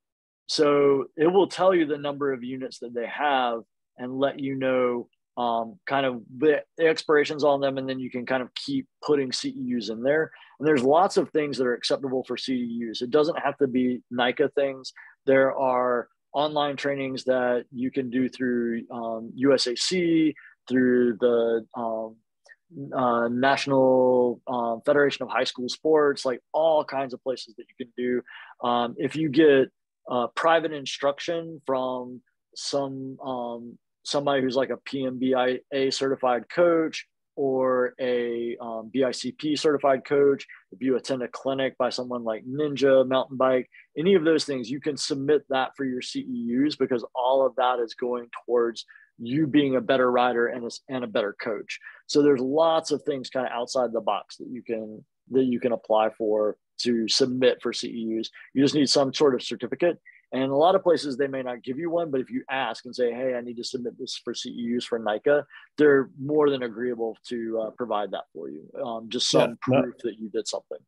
So it will tell you the number of units that they have and let you know um, kind of the, expirations on them. And then you can kind of keep putting CEUs in there. And there's lots of things that are acceptable for CEUs. It doesn't have to be NICA things. There are online trainings that you can do through um, USAC, through the um, uh, National uh, Federation of High School Sports, like all kinds of places that you can do. Um, if you get uh, private instruction from some um, somebody who's like a PMBIA certified coach or a um, BICP certified coach, if you attend a clinic by someone like Ninja Mountain Bike, any of those things, you can submit that for your CEUs because all of that is going towards you being a better rider and a, and a better coach. So there's lots of things kind of outside the box that you can that you can apply for to submit for CEUs. You just need some sort of certificate and a lot of places they may not give you one, but if you ask and say, "Hey, I need to submit this for CEUs for NICA," they're more than agreeable to uh, provide that for you. Um, just some yeah, proof no, that you did something.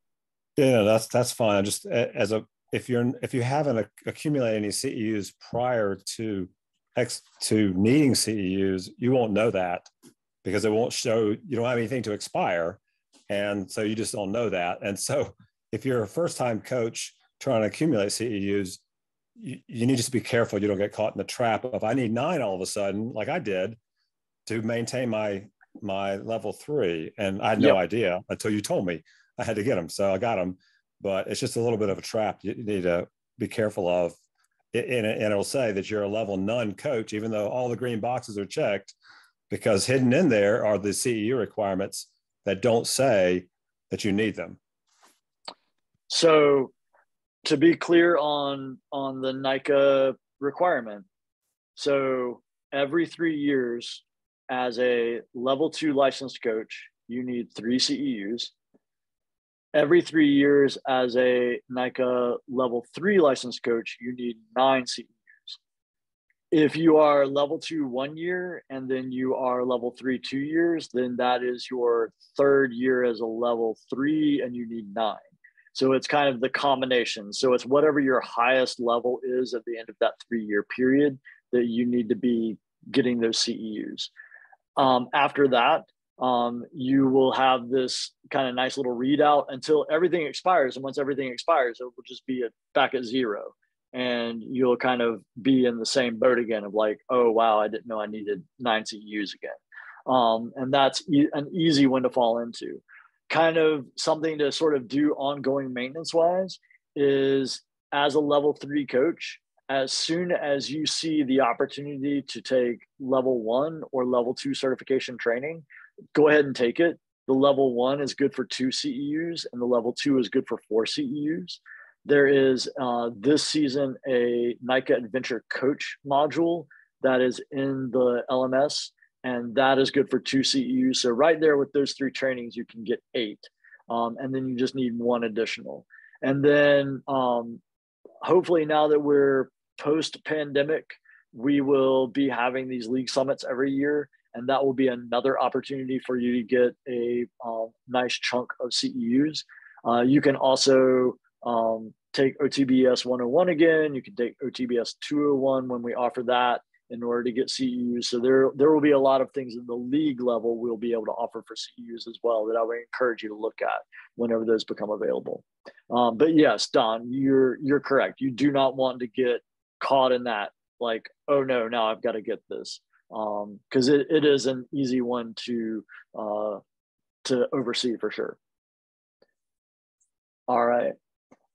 Yeah, that's that's fine. Just as a if you're if you haven't accumulated any CEUs prior to X to needing CEUs, you won't know that because it won't show you don't have anything to expire, and so you just don't know that. And so if you're a first time coach trying to accumulate CEUs you, you need to be careful you don't get caught in the trap of I need nine all of a sudden, like I did, to maintain my my level three, and I had no yep. idea until you told me I had to get them, so I got them. But it's just a little bit of a trap you need to be careful of. And, and it'll say that you're a level none coach, even though all the green boxes are checked, because hidden in there are the CEU requirements that don't say that you need them. So to be clear on on the NICA requirement. So every three years, as a level two licensed coach, you need three CEUs. Every three years, as a NICA level three licensed coach, you need nine CEUs. If you are level two one year and then you are level three two years, then that is your third year as a level three and you need nine. So it's kind of the combination. So it's whatever your highest level is at the end of that three year period that you need to be getting those CEUs. Um, after that, um, you will have this kind of nice little readout until everything expires. And once everything expires, it will just be back at zero. And you'll kind of be in the same boat again of like, oh, wow, I didn't know I needed nine CEUs again. Um, and that's e- an easy one to fall into kind of something to sort of do ongoing maintenance wise is as a level three coach, as soon as you see the opportunity to take level one or level two certification training, go ahead and take it. The level one is good for two CEUs, and the level two is good for four CEUs. There is uh, this season a NICA Adventure Coach module that is in the LMS and that is good for two CEUs. So right there with those three trainings, you can get eight, um, and then you just need one additional. And then um, hopefully now that we're post pandemic, we will be having these league summits every year, and that will be another opportunity for you to get a um, nice chunk of CEUs. Uh, you can also um, take OTBS 101 again. You can take OTBS 201 when we offer that in order to get CEUs. So there, there will be a lot of things in the league level we'll be able to offer for CEUs as well that I would encourage you to look at whenever those become available. Um, but yes, Don, you're you're correct. You do not want to get caught in that like, oh no, now I've got to get this because um, it, it is an easy one to uh, to oversee for sure. All right.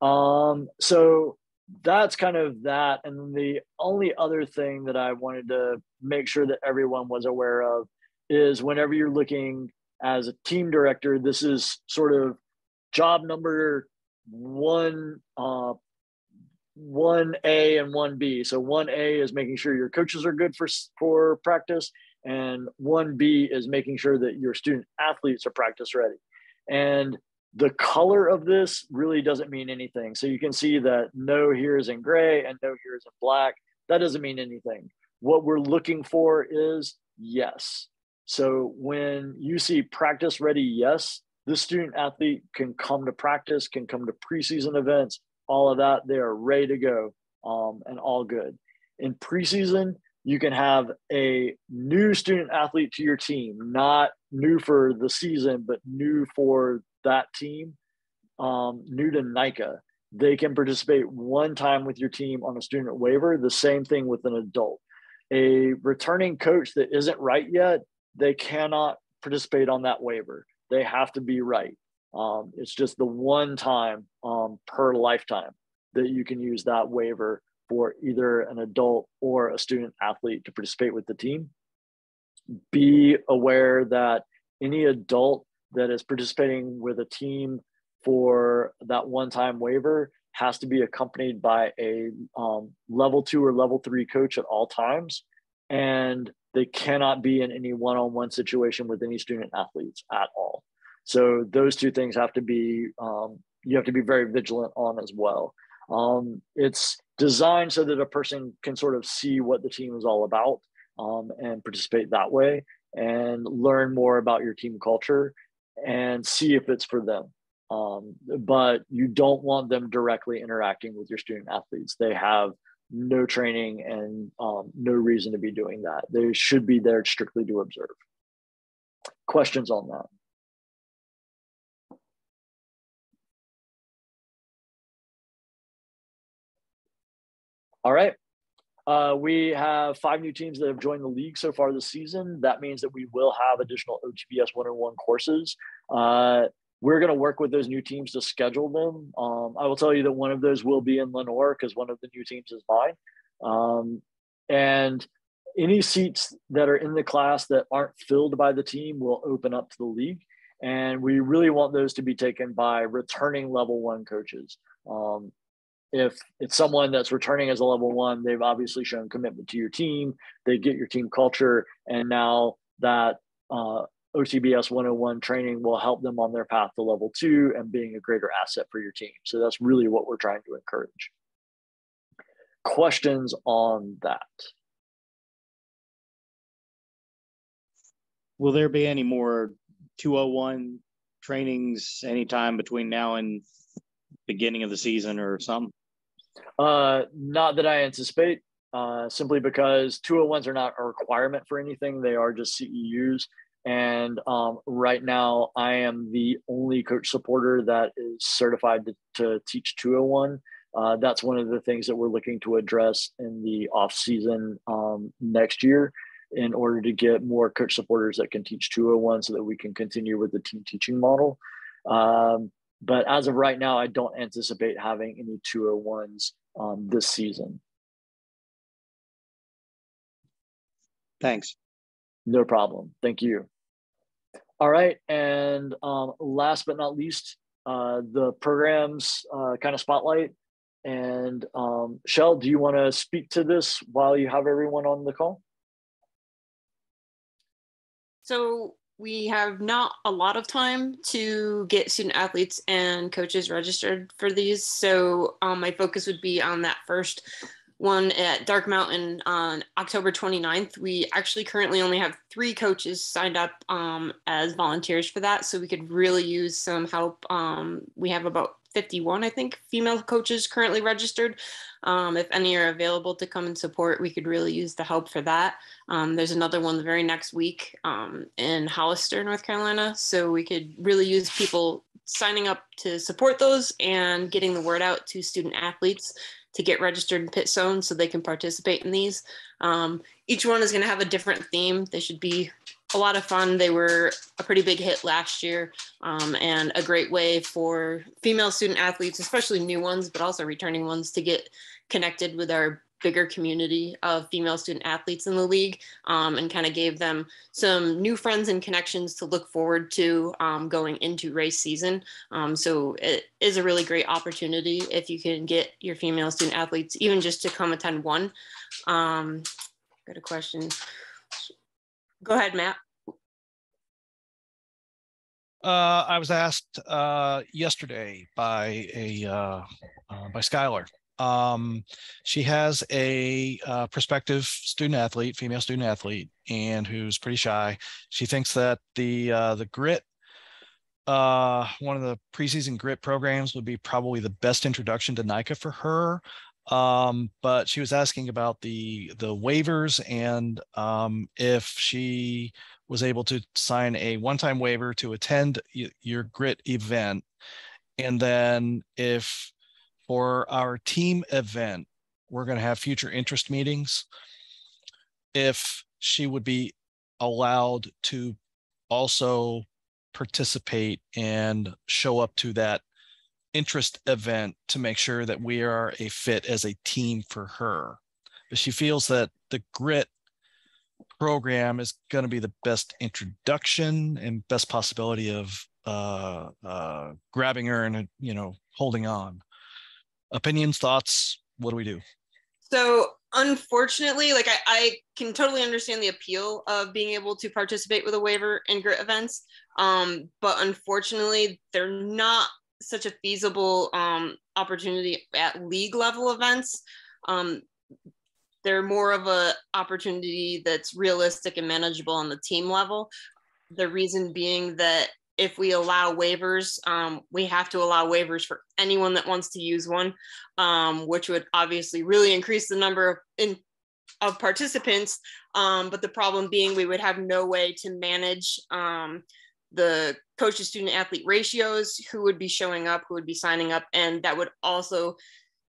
Um, so that's kind of that. And the only other thing that I wanted to make sure that everyone was aware of is whenever you're looking as a team director, this is sort of job number one uh, one A and one B. So one A is making sure your coaches are good for for practice, and one B is making sure that your student athletes are practice ready. And the color of this really doesn't mean anything. So you can see that no here is in gray and no here is in black. That doesn't mean anything. What we're looking for is yes. So when you see practice ready, yes, the student athlete can come to practice, can come to preseason events, all of that. They are ready to go um, and all good. In preseason, you can have a new student athlete to your team, not new for the season, but new for that team, um, new to NICA. They can participate one time with your team on a student waiver. The same thing with an adult. A returning coach that isn't right yet, they cannot participate on that waiver. They have to be right. Um, it's just the one time um, per lifetime that you can use that waiver for either an adult or a student athlete to participate with the team. Be aware that any adult that is participating with a team for that one time waiver has to be accompanied by a um, level two or level three coach at all times. And they cannot be in any one on one situation with any student athletes at all. So those two things have to be um, you have to be very vigilant on as well. Um, it's designed so that a person can sort of see what the team is all about um, and participate that way and learn more about your team culture and see if it's for them. Um, but you don't want them directly interacting with your student athletes. They have no training and um, no reason to be doing that. They should be there strictly to observe. Questions on that? All right. Uh, we have five new teams that have joined the league so far this season. That means that we will have additional OTBS 101 courses. Uh, we're going to work with those new teams to schedule them. Um, I will tell you that one of those will be in Lenoir because one of the new teams is mine. Um, and any seats that are in the class that aren't filled by the team will open up to the league. And we really want those to be taken by returning level one coaches. Um, if it's someone that's returning as a level one, they've obviously shown commitment to your team. They get your team culture, and now that uh, OTBS 101 training will help them on their path to level two and being a greater asset for your team. So that's really what we're trying to encourage. Questions on that? Will there be any more 201 trainings anytime between now and beginning of the season or something? Uh, not that I anticipate, uh, simply because 201s are not a requirement for anything. They are just CEUs. And um, right now, I am the only coach supporter that is certified to, to teach 201. Uh, that's one of the things that we're looking to address in the off season um, next year in order to get more coach supporters that can teach 201 so that we can continue with the team teaching model. Um, but as of right now, I don't anticipate having any 201s um, this season. Thanks. No problem. Thank you. All right. And um, last but not least, uh, the program's uh, kind of spotlight. And um, Shell, do you want to speak to this while you have everyone on the call? So we have not a lot of time to get student athletes and coaches registered for these. So um, my focus would be on that first one at Dark Mountain on October 29th. We actually currently only have three coaches signed up um, as volunteers for that. So we could really use some help. Um, we have about 51, I think, female coaches currently registered. Um, if any are available to come and support, we could really use the help for that. Um, there's another one the very next week um, in Hollister, North Carolina. So we could really use people signing up to support those and getting the word out to student athletes to get registered in Pit Zone so they can participate in these. Um, each one is going to have a different theme. They should be a lot of fun. They were a pretty big hit last year um, and a great way for female student athletes, especially new ones, but also returning ones, to get connected with our bigger community of female student athletes in the league um, and kind of gave them some new friends and connections to look forward to um, going into race season. Um, so it is a really great opportunity if you can get your female student athletes even just to come attend one. Um, got a question. Go ahead, Matt. Uh, I was asked uh, yesterday by a uh, uh by Skylar um, she has a uh, prospective student athlete, female student athlete, and who's pretty shy. She thinks that the uh, the GRiT, one of the preseason GRiT programs, would be probably the best introduction to NICA for her. Um, but she was asking about the the waivers and um, if she was able to sign a one-time waiver to attend your GRiT event, and then if for our team event, we're going to have future interest meetings. If she would be allowed to also participate and show up to that interest event to make sure that we are a fit as a team for her. But she feels that the GRiT program is going to be the best introduction and best possibility of uh, uh, grabbing her and you know holding on opinions, thoughts? What do we do? So unfortunately, like I, I can totally understand the appeal of being able to participate with a waiver in GRiT events. Um, but unfortunately, they're not such a feasible um, opportunity at league level events. Um, they're more of a opportunity that's realistic and manageable on the team level. The reason being that if we allow waivers, um, we have to allow waivers for anyone that wants to use one, um, which would obviously really increase the number of, in, of participants. Um, but the problem being we would have no way to manage um, the coach to student athlete ratios, who would be showing up, who would be signing up. And that would also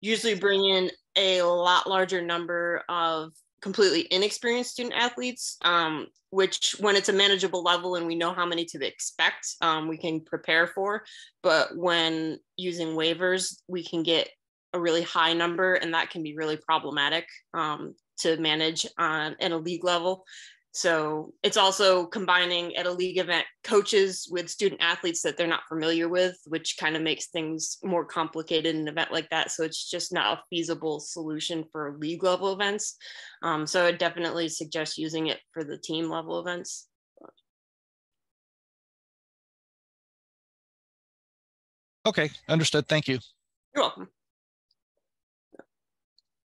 usually bring in a lot larger number of completely inexperienced student athletes, um, which when it's a manageable level and we know how many to expect, um, we can prepare for. But when using waivers, we can get a really high number and that can be really problematic um, to manage on at a league level. So it's also combining at a league event coaches with student athletes that they're not familiar with, which kind of makes things more complicated in an event like that. So it's just not a feasible solution for league level events. Um, so I definitely suggest using it for the team level events. Okay, understood. Thank you. You're welcome.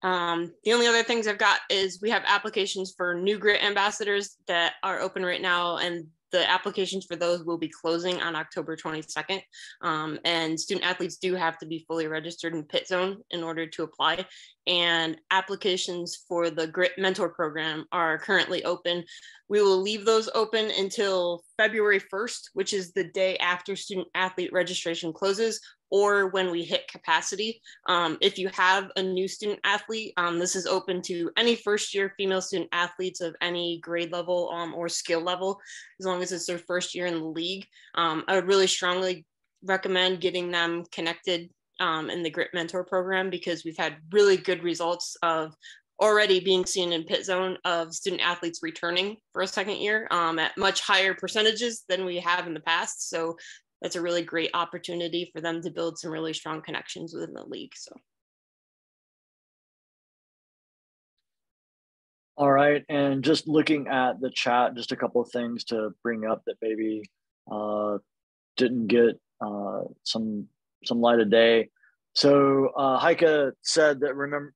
Um, the only other things I've got is we have applications for new GRiT ambassadors that are open right now and the applications for those will be closing on October 22nd. Um, and student athletes do have to be fully registered in Pit Zone in order to apply. And applications for the GRiT Mentor Program are currently open. We will leave those open until February 1st, which is the day after student athlete registration closes or when we hit capacity. Um, if you have a new student athlete, um, this is open to any first year female student athletes of any grade level um, or skill level, as long as it's their first year in the league. Um, I would really strongly recommend getting them connected um, in the GRiT Mentor program because we've had really good results of already being seen in Pit Zone of student athletes returning for a second year um, at much higher percentages than we have in the past. So that's a really great opportunity for them to build some really strong connections within the league. So. All right, and just looking at the chat, just a couple of things to bring up that maybe uh, didn't get uh, some some light of day. So uh, Heike said that remember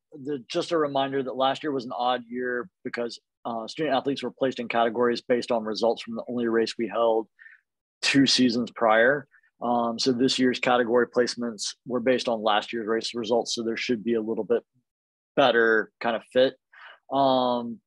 just a reminder that last year was an odd year because uh, student athletes were placed in categories based on results from the only race we held two seasons prior. Um, so this year's category placements were based on last year's race results. So there should be a little bit better kind of fit. Um,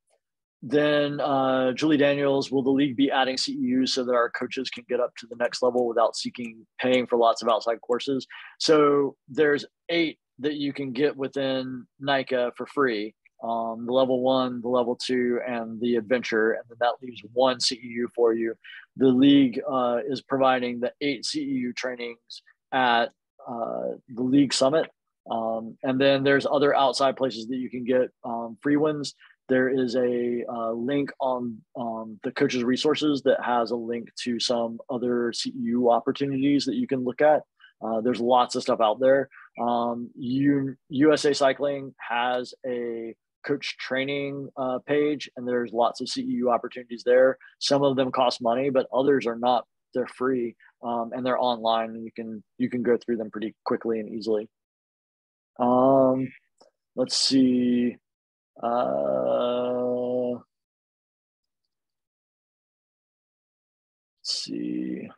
then uh, Julie Daniels, will the league be adding CEUs so that our coaches can get up to the next level without seeking paying for lots of outside courses? So there's eight that you can get within NICA for free. um, the level one, the level two, and the adventure, and then that leaves one CEU for you. The league uh, is providing the eight CEU trainings at uh, the league summit, um, and then there's other outside places that you can get um, free ones. There is a uh, link on um, the coaches resources that has a link to some other CEU opportunities that you can look at. Uh, there's lots of stuff out there. Um, U- USA Cycling has a coach training uh, page, and there's lots of CEU opportunities there. Some of them cost money, but others are not. They're free um, and they're online, and you can you can go through them pretty quickly and easily. Um, let's see. Uh, let's see.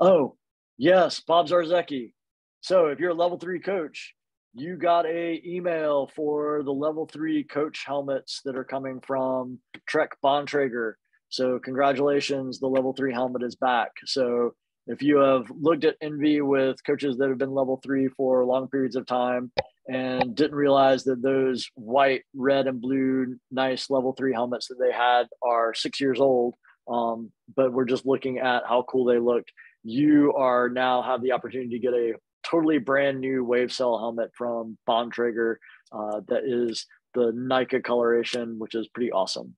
Oh, yes, Bob Zarzecki. So if you're a level three coach you got a email for the level three coach helmets that are coming from Trek Bontrager. So congratulations, the level three helmet is back. So if you have looked at Envy with coaches that have been level three for long periods of time and didn't realize that those white, red, and blue nice level three helmets that they had are six years old, um, but we're just looking at how cool they look. You are now have the opportunity to get a totally brand new WaveCel helmet from Bontrager uh, that is the NICA coloration, which is pretty awesome.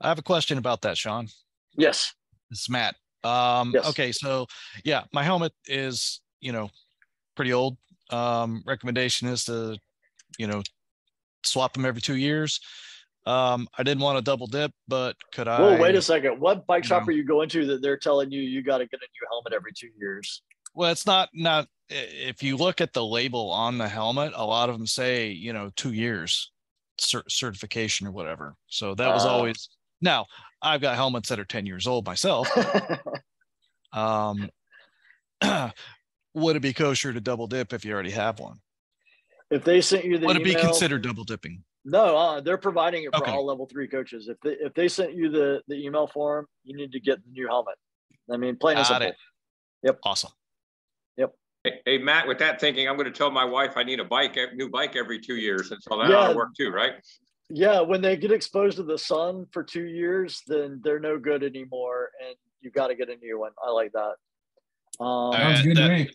I have a question about that, Sean. Yes. It's Matt. Um, yes. Okay, so yeah, my helmet is, you know, pretty old. Um, recommendation is to, you know, swap them every two years. Um, I didn't want to double dip, but could I? Well, wait a second. What bike shop know, are you going to that they're telling you you got to get a new helmet every two years? Well, it's not not if you look at the label on the helmet, a lot of them say, you know, two years cert- certification or whatever. So that was uh, always now I've got helmets that are 10 years old myself. um, would it be kosher to double dip if you already have one? If they sent you the would email, it be considered double dipping? No, uh, they're providing it for okay. all level three coaches. If they if they sent you the the email form, you need to get the new helmet. I mean, plain and simple. It. Yep. Awesome. Hey, hey, Matt, with that thinking, I'm going to tell my wife I need a bike, a new bike every two years. And so that yeah. ought to work too, right? Yeah. When they get exposed to the sun for two years, then they're no good anymore. And you've got to get a new one. I like that. Um, Sounds good to me.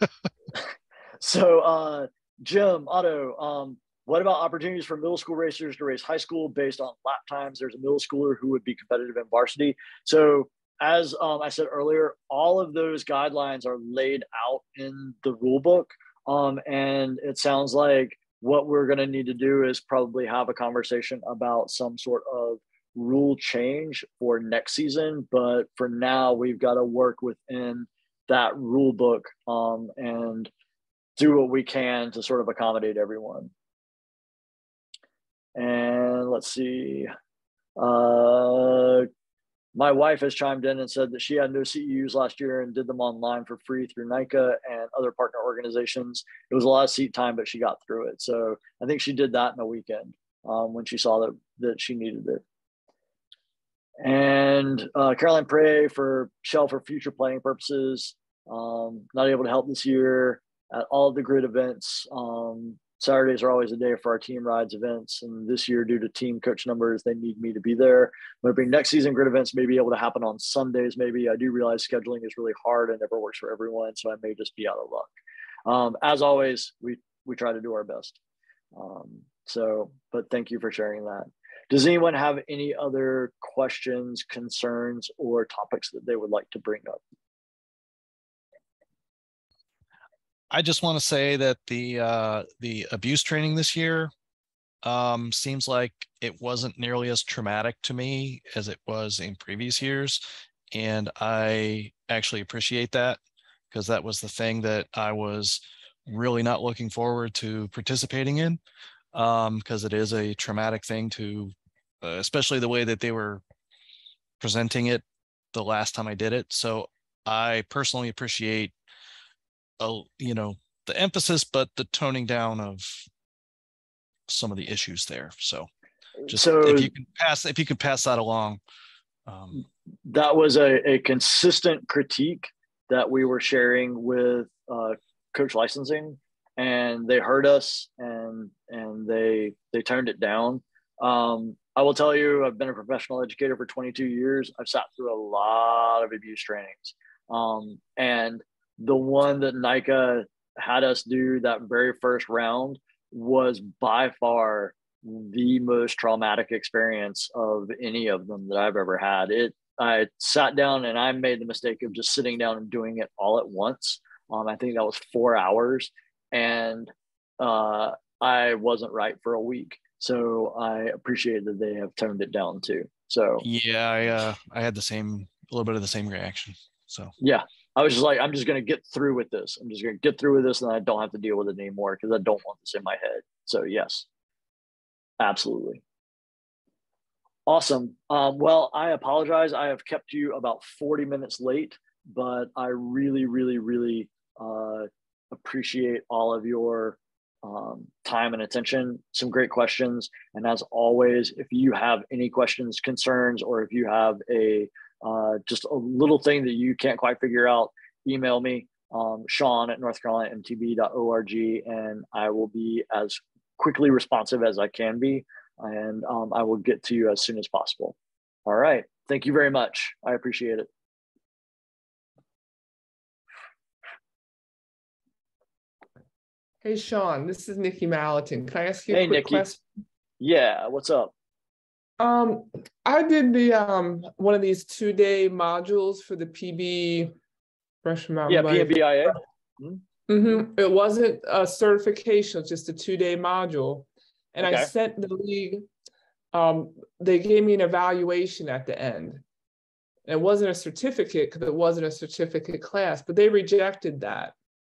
so, uh, Jim, Otto, um, what about opportunities for middle school racers to race high school based on lap times? There's a middle schooler who would be competitive in varsity. So as um, I said earlier, all of those guidelines are laid out in the rule book. Um, and it sounds like what we're going to need to do is probably have a conversation about some sort of rule change for next season. But for now, we've got to work within that rule book um, and do what we can to sort of accommodate everyone. And let's see. Uh, my wife has chimed in and said that she had no CEUs last year and did them online for free through NICA and other partner organizations. It was a lot of seat time, but she got through it. So I think she did that in a weekend um, when she saw that that she needed it. And uh, Caroline Prey for Shell for future planning purposes. Um, not able to help this year at all of the GRiT events. Um, Saturdays are always a day for our team rides events. And this year, due to team coach numbers, they need me to be there. Hoping next season GRiT events may be able to happen on Sundays. Maybe I do realize scheduling is really hard and never works for everyone. So I may just be out of luck. Um, as always, we, we try to do our best. Um, so, but thank you for sharing that. Does anyone have any other questions, concerns, or topics that they would like to bring up? I just want to say that the uh, the abuse training this year um, seems like it wasn't nearly as traumatic to me as it was in previous years, and I actually appreciate that because that was the thing that I was really not looking forward to participating in because um, it is a traumatic thing to, uh, especially the way that they were presenting it the last time I did it. So I personally appreciate a you know the emphasis but the toning down of some of the issues there so just so, if you can pass if you could pass that along um, that was a, a consistent critique that we were sharing with uh, coach licensing and they heard us and and they they turned it down. Um, I will tell you, I've been a professional educator for 22 years. I've sat through a lot of abuse trainings, um, and the one that NICA had us do that very first round was by far the most traumatic experience of any of them that I've ever had. It I sat down and I made the mistake of just sitting down and doing it all at once. Um, I think that was four hours, and uh, I wasn't right for a week. So I appreciate that they have toned it down too. So yeah, I uh, I had the same a little bit of the same reaction. So yeah, I was just like, I'm just gonna get through with this. I'm just gonna get through with this, and I don't have to deal with it anymore because I don't want this in my head. So yes, absolutely. Awesome. Um, well, I apologize. I have kept you about 40 minutes late, but I really, really, really uh, appreciate all of your um, time and attention. Some great questions. And as always, if you have any questions, concerns, or if you have a uh, just a little thing that you can't quite figure out, email me, um, Sean at northcarolinamtb.org, and I will be as quickly responsive as I can be and um, I will get to you as soon as possible. All right. Thank you very much. I appreciate it. Hey, Sean, this is Nikki Malatin. Can I ask you a hey, quick Nikki. question? Yeah, what's up? Um, I did the um one of these two-day modules for the PB freshman. Yeah, PMBIA. Mm-hmm. It wasn't a certification, it's just a two-day module. And Okay. I sent the league, um, they gave me an evaluation at the end. It wasn't a certificate because it wasn't a certificate class, but they rejected that.